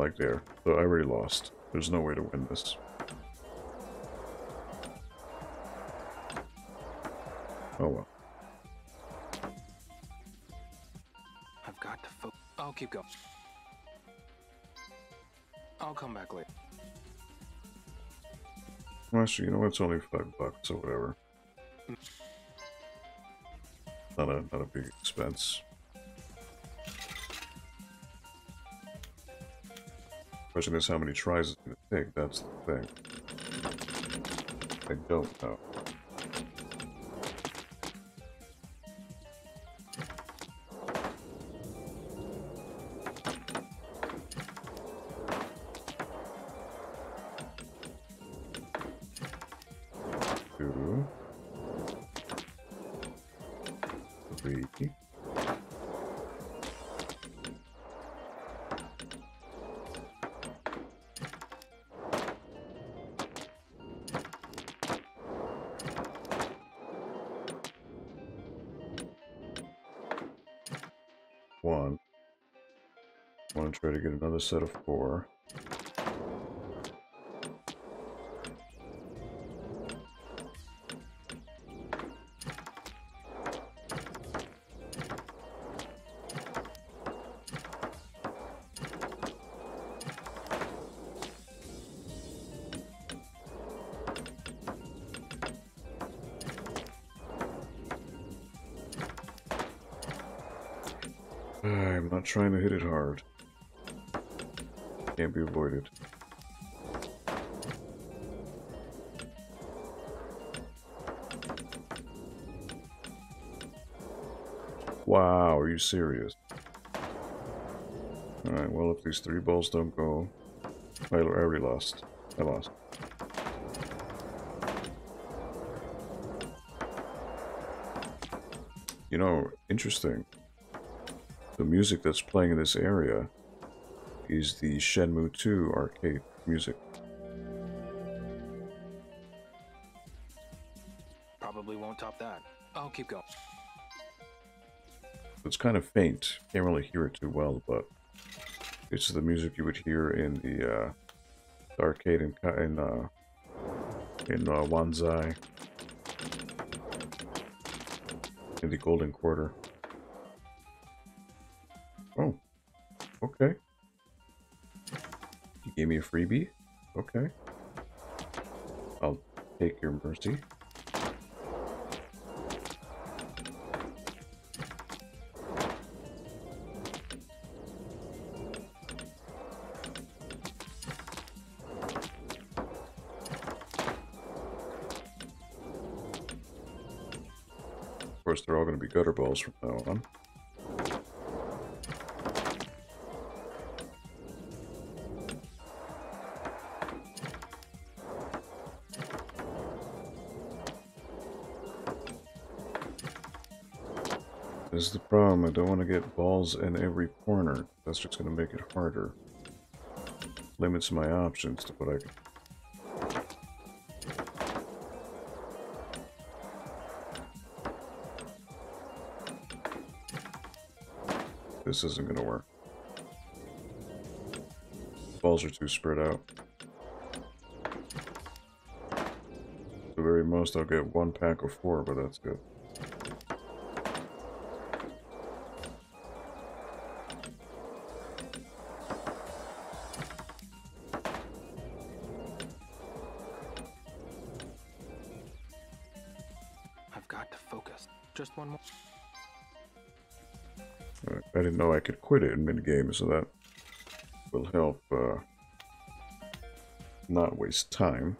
Like there. So I already lost. There's no way to win this. Oh well. I've got to fo- I'll keep going. I'll come back later. Well, Actually, you know what? It's only five bucks or whatever. Not a not a big expense. Question is how many tries it's gonna take. That's the thing. I don't know. Set of four. I'm not trying to hit it hard. Can't be avoided. Wow, are you serious? Alright, well, if these three balls don't go... I already lost. I lost. You know, interesting. The music that's playing in this area is the Shenmue 2 arcade music. Probably won't top that. I'll keep going. It's kind of faint. Can't really hear it too well, but it's the music you would hear in the, uh, the arcade in in uh, in uh, Wan Chai in the Golden Quarter. Oh, okay. Gave me a freebie. Okay, I'll take your mercy. Of course, they're all going to be gutter balls from now on. The problem. I don't want to get balls in every corner. That's just going to make it harder. Limits my options to what I can. This isn't going to work. Balls are too spread out. The very most I'll get one pack of four, but that's good. Could quit it in mid-game, so that will help uh, not waste time.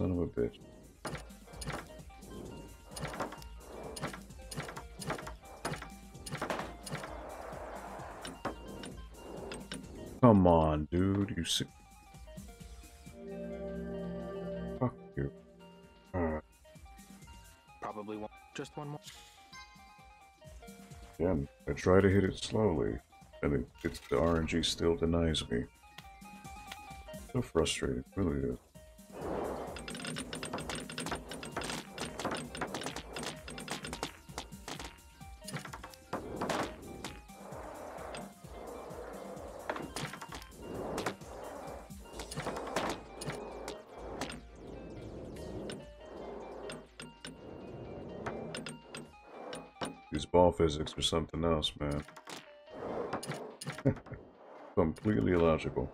Son of a bitch. Come on, dude. You sick. Fuck you. Uh, Probably one. Just one more. again, I try to hit it slowly, and it, it's the RNG still denies me. So frustrating, really is. Physics are something else, man. Completely illogical.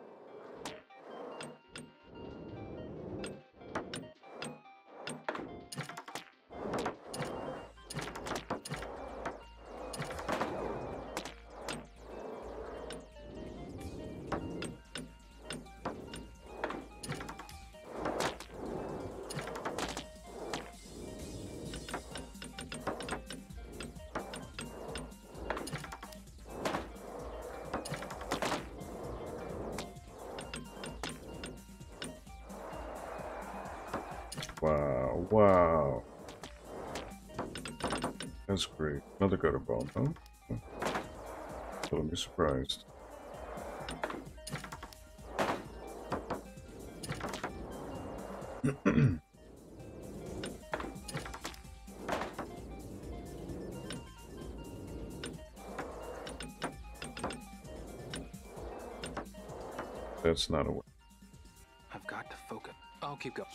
That's not a way. I've got to focus. I'll keep going.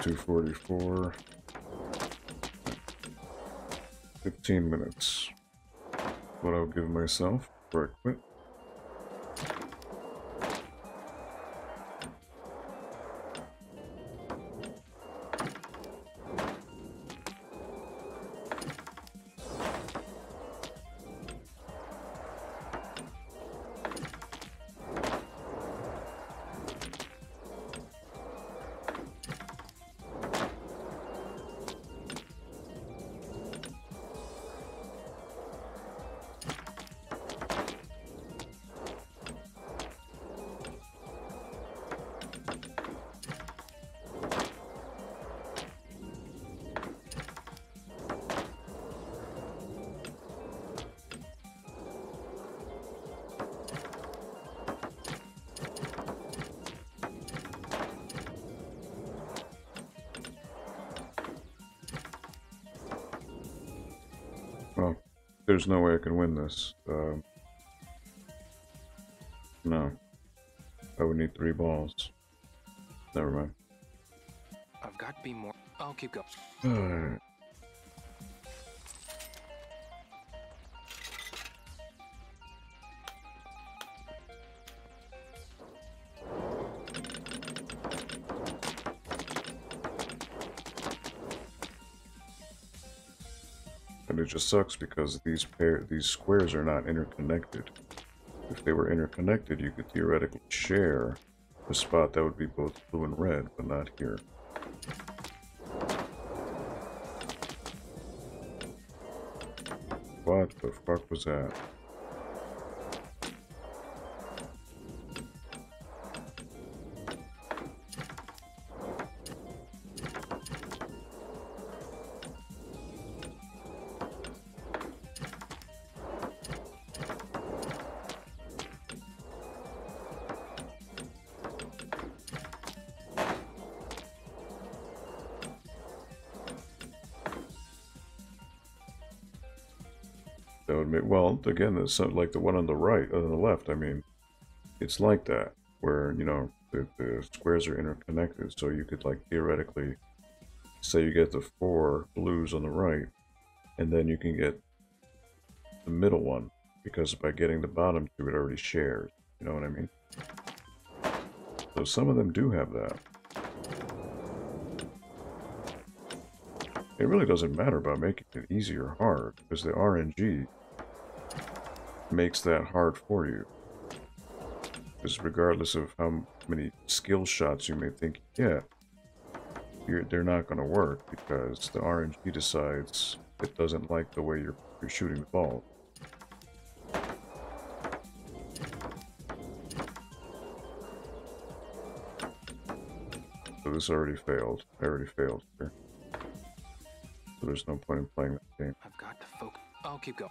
Two forty-four. Fifteen minutes. What I'll give myself before I quit. There's no way I can win this. Um, no. I would need three balls. Never mind. I've got to be more. I'll keep going. Just sucks because these pair these squares are not interconnected. If they were interconnected, you could theoretically share a spot that would be both blue and red, but not here. What the fuck was that? that again. Not like the one on the right, uh, on the left. I mean, it's like that where you know the, the squares are interconnected, so you could like theoretically say you get the four blues on the right, and then you can get the middle one because by getting the bottom two, it already shares. You know what I mean? So some of them do have that. It really doesn't matter about making it easy or hard, because the RNG makes that hard for you. Because regardless of how many skill shots you may think you get, you're, they're not going to work because the RNG decides it doesn't like the way you're, you're shooting the ball. So this already failed. I already failed here. So there's no point in playing that game. I've got to focus. I'll keep going.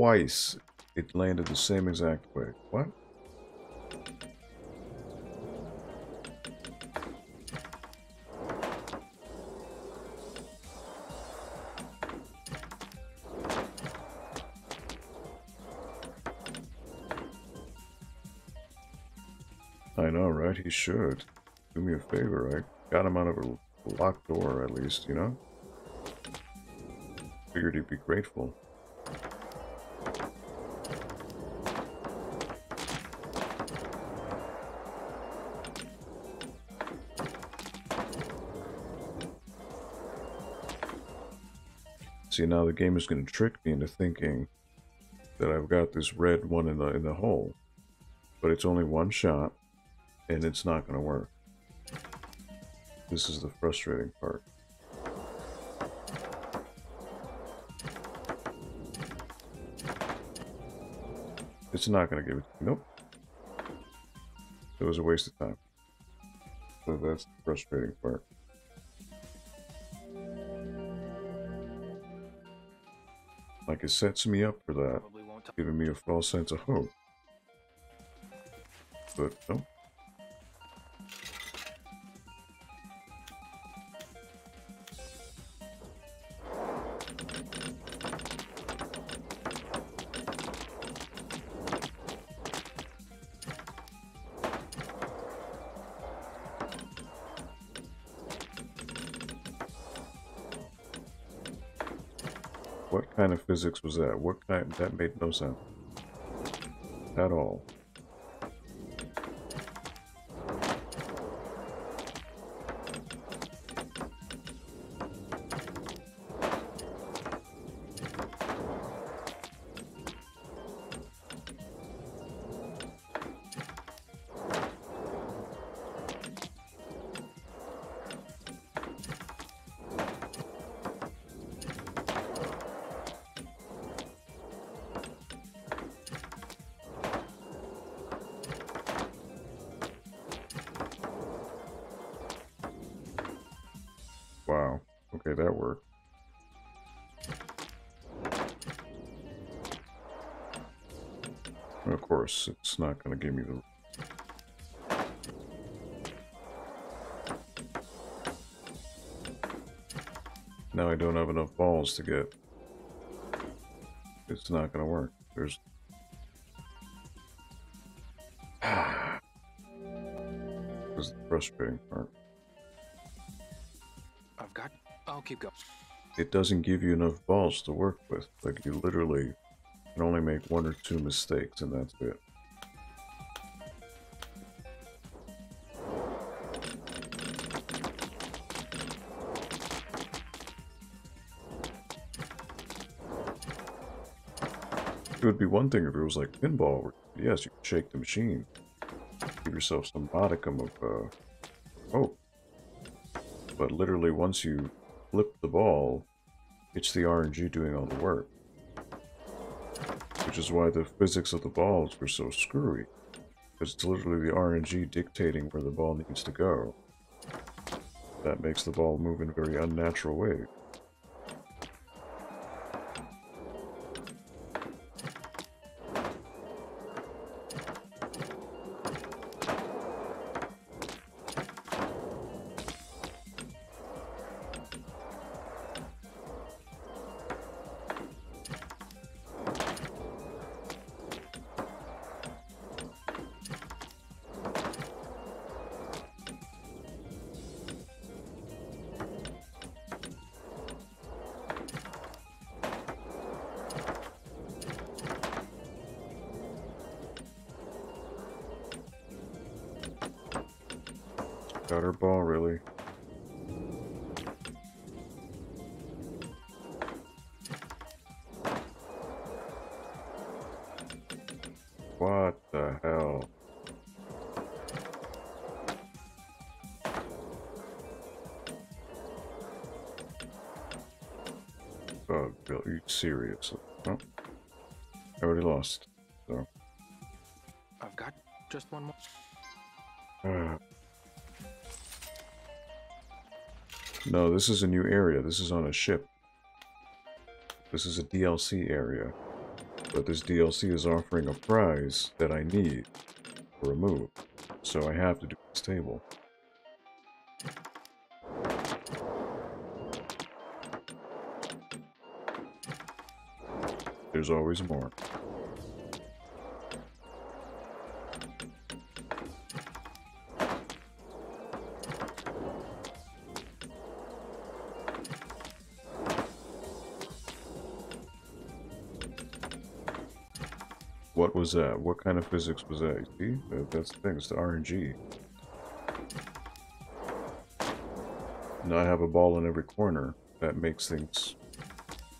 Twice it landed the same exact way. What? I know, right? He should. Do me a favor. I got him out of a locked door, at least, you know? Figured he'd be grateful. See, now the game is going to trick me into thinking that I've got this red one in the in the hole, but it's only one shot, and it's not going to work. This is the frustrating part. It's not going to give it. Nope. It was a waste of time. So that's the frustrating part. Like it sets me up for that, Probably won't. t- giving me a false sense of hope. But no. Physics was that? What kind? That made no sense. At all. Balls to get... It's not going to work. There's... this is the frustrating part. I've got. I'll keep going. it doesn't give you enough balls to work with. Like you literally can only make one or two mistakes and that's it. Be one thing if it was like pinball. Yes, you shake the machine, give yourself some modicum of uh, hope. But literally, once you flip the ball, it's the RNG doing all the work. Which is why the physics of the balls were so screwy. Because it's literally the RNG dictating where the ball needs to go. That makes the ball move in a very unnatural way. Gutter ball, really? What the hell? Oh, Bill, you serious? Oh, I already lost. So, I've got just one more. No, this is a new area. This is on a ship. This is a DLC area. But this DLC is offering a prize that I need for a move. So I have to do this table. There's always more. Was that? What kind of physics was that? See? That- That's the thing, it's the RNG. Now I have a ball in every corner. That makes things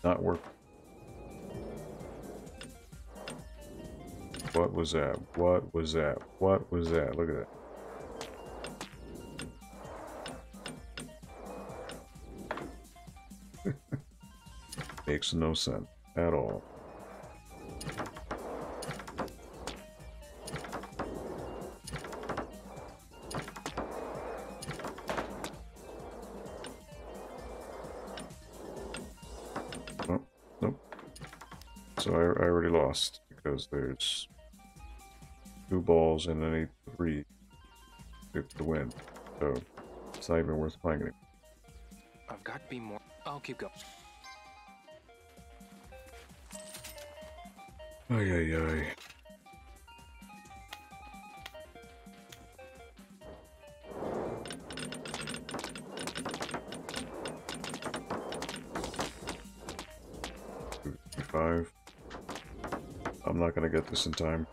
not work. What was that? What was that? What was that? Look at that. Makes no sense at all. Two balls and I need three to, the win. So it's not even worth playing. I've got to be more. I'll keep going. Ay, ay, ay. Five. I'm not gonna get this in time.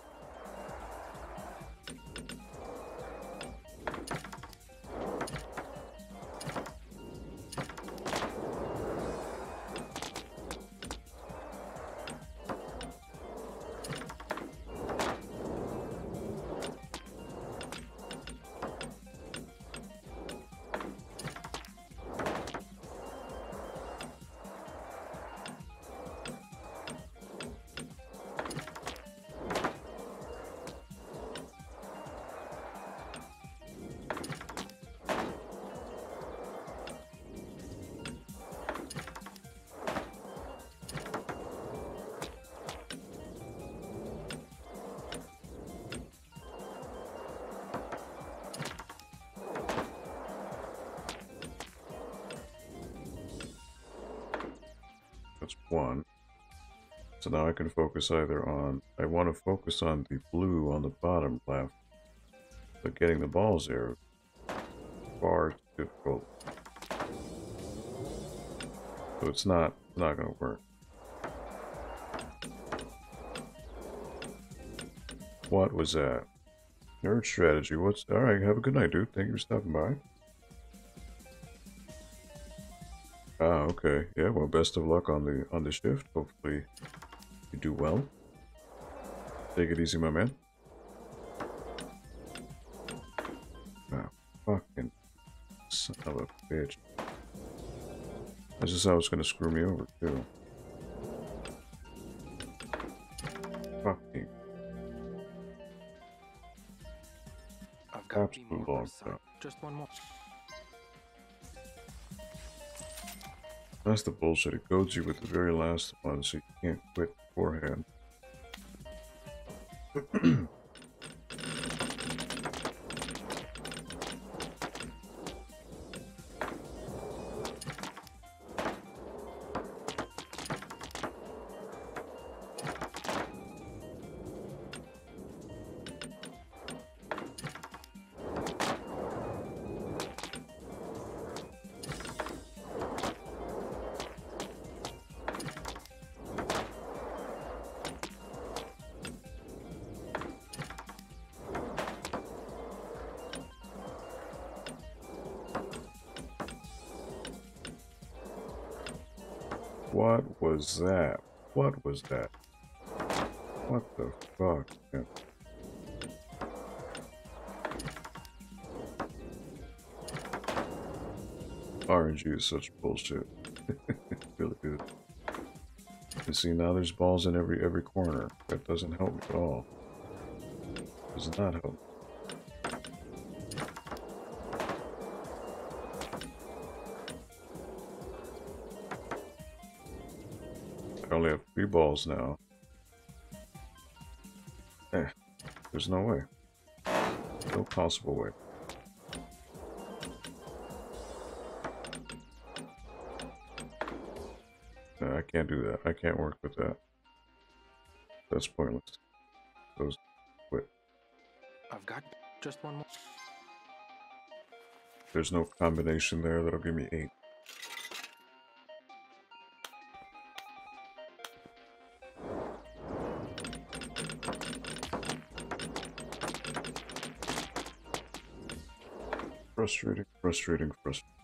One. So now I can focus either on, I want to focus on the blue on the bottom left, but getting the balls there far too difficult. So it's not, not going to work. What was that? Nerd strategy. What's all right? Have a good night, dude. Thank you for stopping by. Okay. Yeah. Well, best of luck on the on the shift. Hopefully, you do well. Take it easy, my man. Ah, fucking son of a bitch. This is how it's gonna screw me over, too. Fucking I've got to be absolute long time. Just one more. That's the bullshit. It goads you with the very last one, so you can't quit beforehand. What was that? What the fuck? man? RNG is such bullshit. really good. And see now there's balls in every every corner. That doesn't help me at all. Does not help. Balls now. Eh, there's no way. No possible way. No, I can't do that. I can't work with that. That's pointless. Those quit. I've got just one more. There's no combination there that'll give me eight. Frustrating, frustrating, frustrating.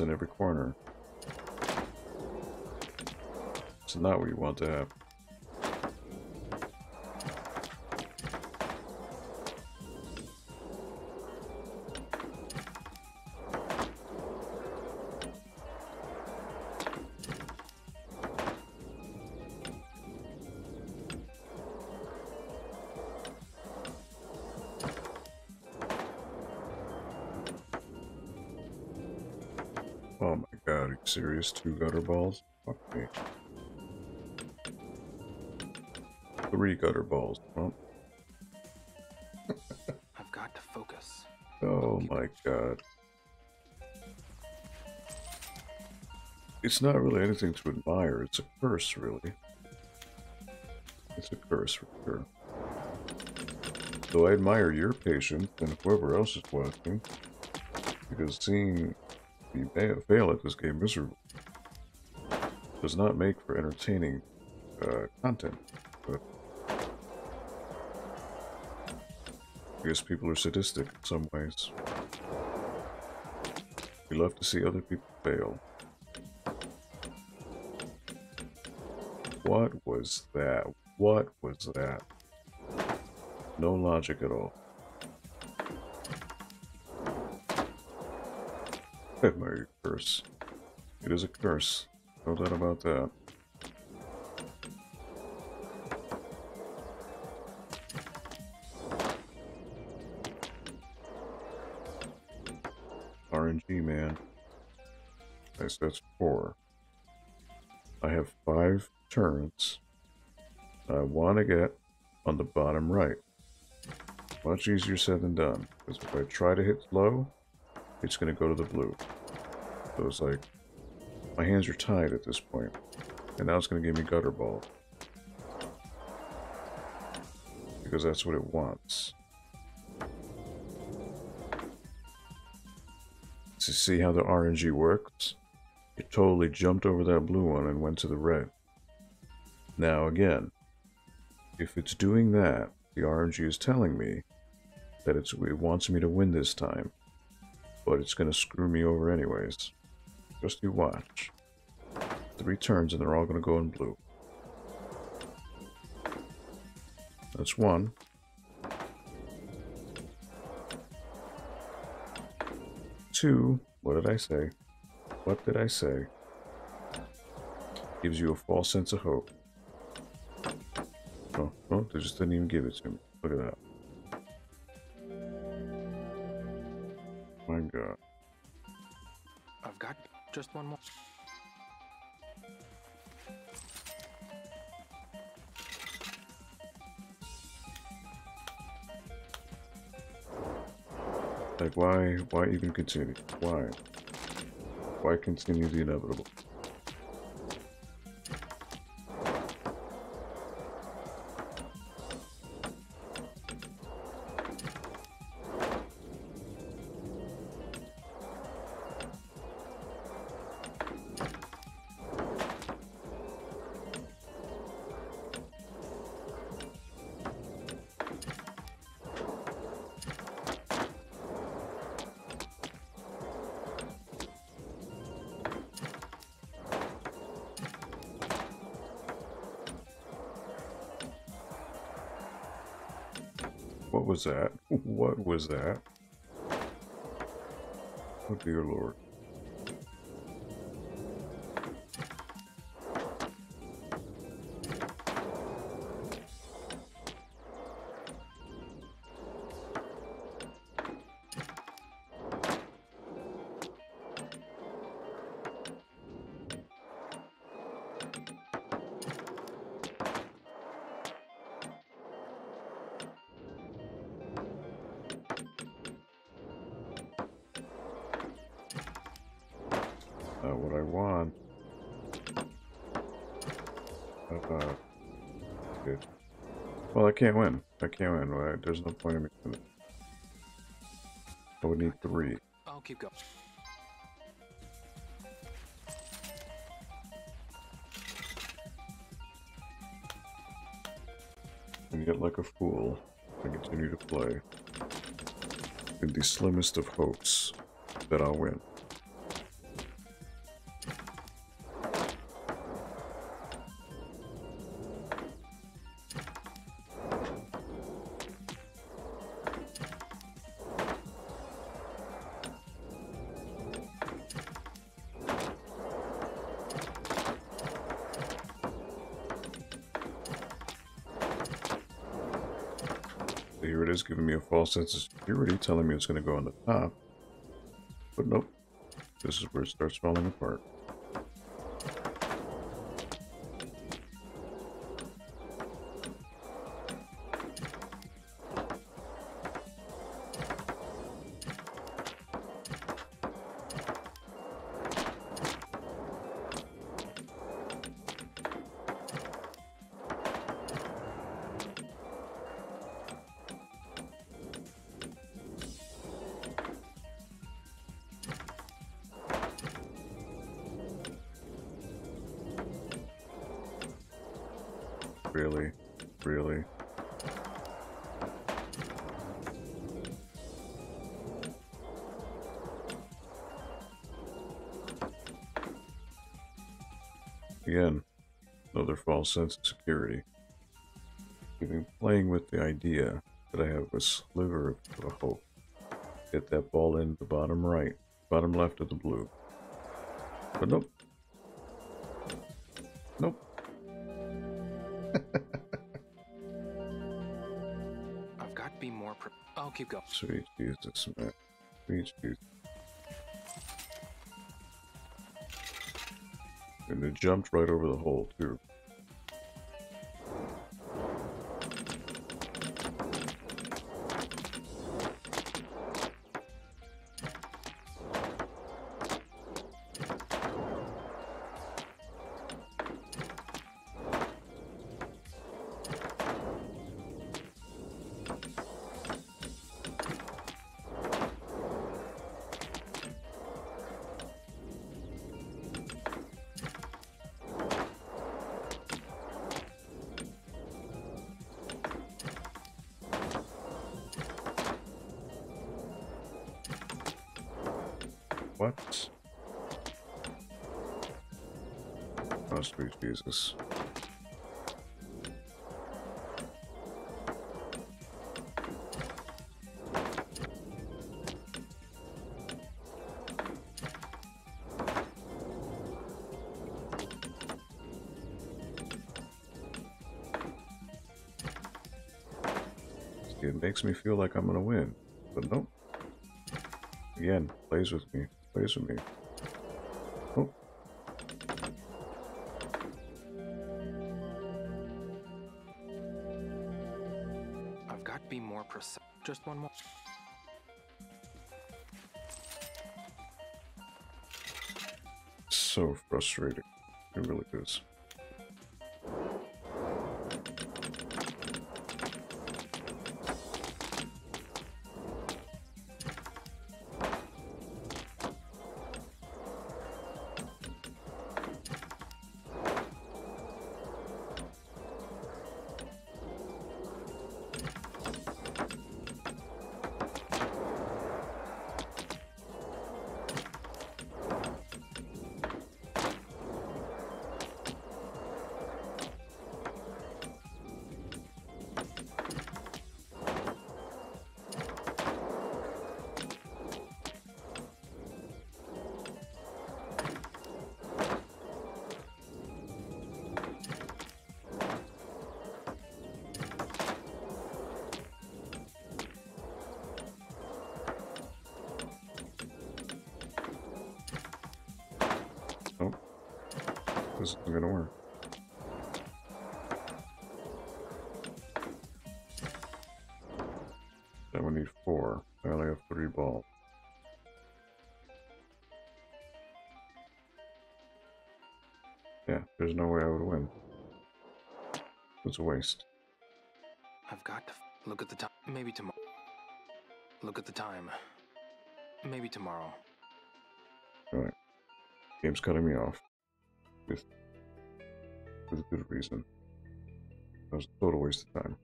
In every corner. It's not what you want to have. Serious? Two gutter balls? Fuck me. Three gutter balls. Well, oh. I've got to focus. oh my god. It's not really anything to admire, it's a curse, really. It's a curse for sure. Though I admire your patience and whoever else is watching, because seeing me fail at this game miserably does not make for entertaining uh, content. But I guess people are sadistic in some ways. We love to see other people fail. What was that? What was that? No logic at all. Your curse. It is a curse. No doubt about that. RNG, man. Nice, that's four. I have five turns. I want to get on the bottom right. Much easier said than done. Because if I try to hit low, it's going to go to the blue. So it's like, my hands are tied at this point. And now it's going to give me gutter ball. Because that's what it wants. To see how the RNG works, it totally jumped over that blue one and went to the red. Now again, if it's doing that, the RNG is telling me that it wants me to win this time, but it's going to screw me over anyways. Just you watch. Three turns and they're all going to go in blue. That's one. Two, what did I say? What did I say? Gives you a false sense of hope. Oh, oh, they just didn't even give it to me. Look at that. Just one more. Like, why, why even continue? Why? Why continue the inevitable? Was that? Oh dear lord. I can't win. I can't win. Right? There's no point in me. I would need three. I'll keep going. And yet, like a fool, I continue to play. In the slimmest of hopes that I'll win. Giving me a false sense of security, telling me it's going to go on the top. But nope. This is where it starts falling apart. Really? Really? Again, another false sense of security. Even playing with the idea that I have a sliver of hope. Get that ball in the bottom right, bottom left of the blue. But. Nope. Keep going. Sweet Jesus, man. Sweet Jesus. And it jumped right over the hole, too. Jesus. It makes me feel like I'm gonna win, but nope. Again, plays with me, plays with me. Just one more. so frustrating. It really is. We need four. I only have three balls. Yeah, there's no way I would win. It's a waste. I've got to look at the time. Maybe tomorrow. Look at the time. Maybe tomorrow. Alright. Game's cutting me off. With with good reason. That was a total waste of time.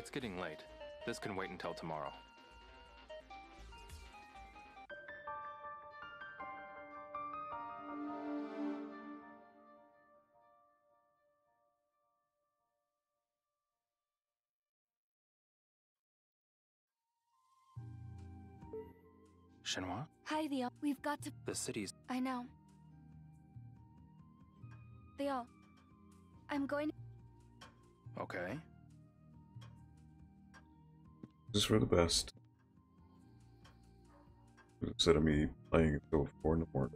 It's getting late. This can wait until tomorrow. Shenhua? Hi, Ryo. We've got to. The city's. I know. Ryo, I'm going. Okay. This is for the best. Instead of me playing until 4 in the morning.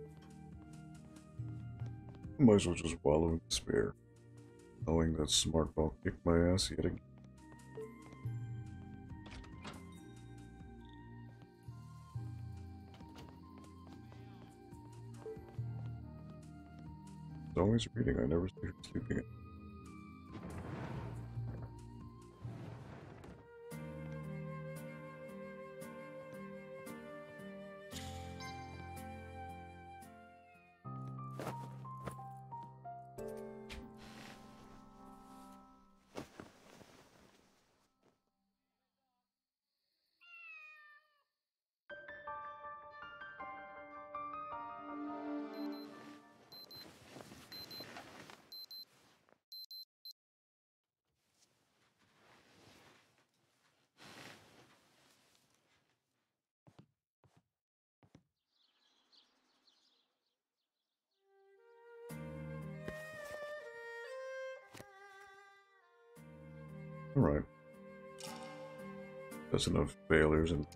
I might as well just wallow in despair. Knowing that smart ball kicked my ass yet again. It's always reading, I never see her sleeping. That's enough failures and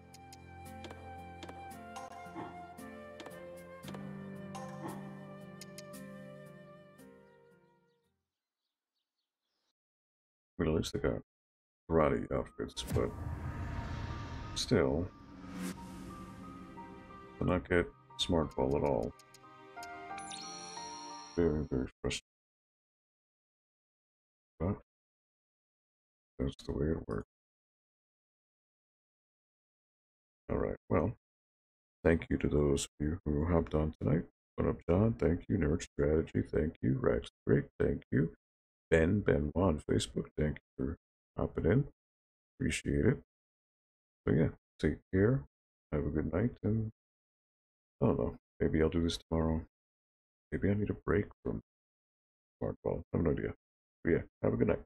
Well, at least they got karate outfits, but still, to not get smart ball at all. Very, very frustrating. But that's the way it works. All right. Well, thank you to those of you who hopped on tonight. What up, John? Thank you. Nerd Strategy. Thank you. Rex Great. Thank you. Ben Ben on Facebook. Thank you for hopping in. Appreciate it. So yeah, take care. Have a good night, and I don't know. Maybe I'll do this tomorrow. Maybe I need a break from smart ball. I have no idea. But yeah, have a good night.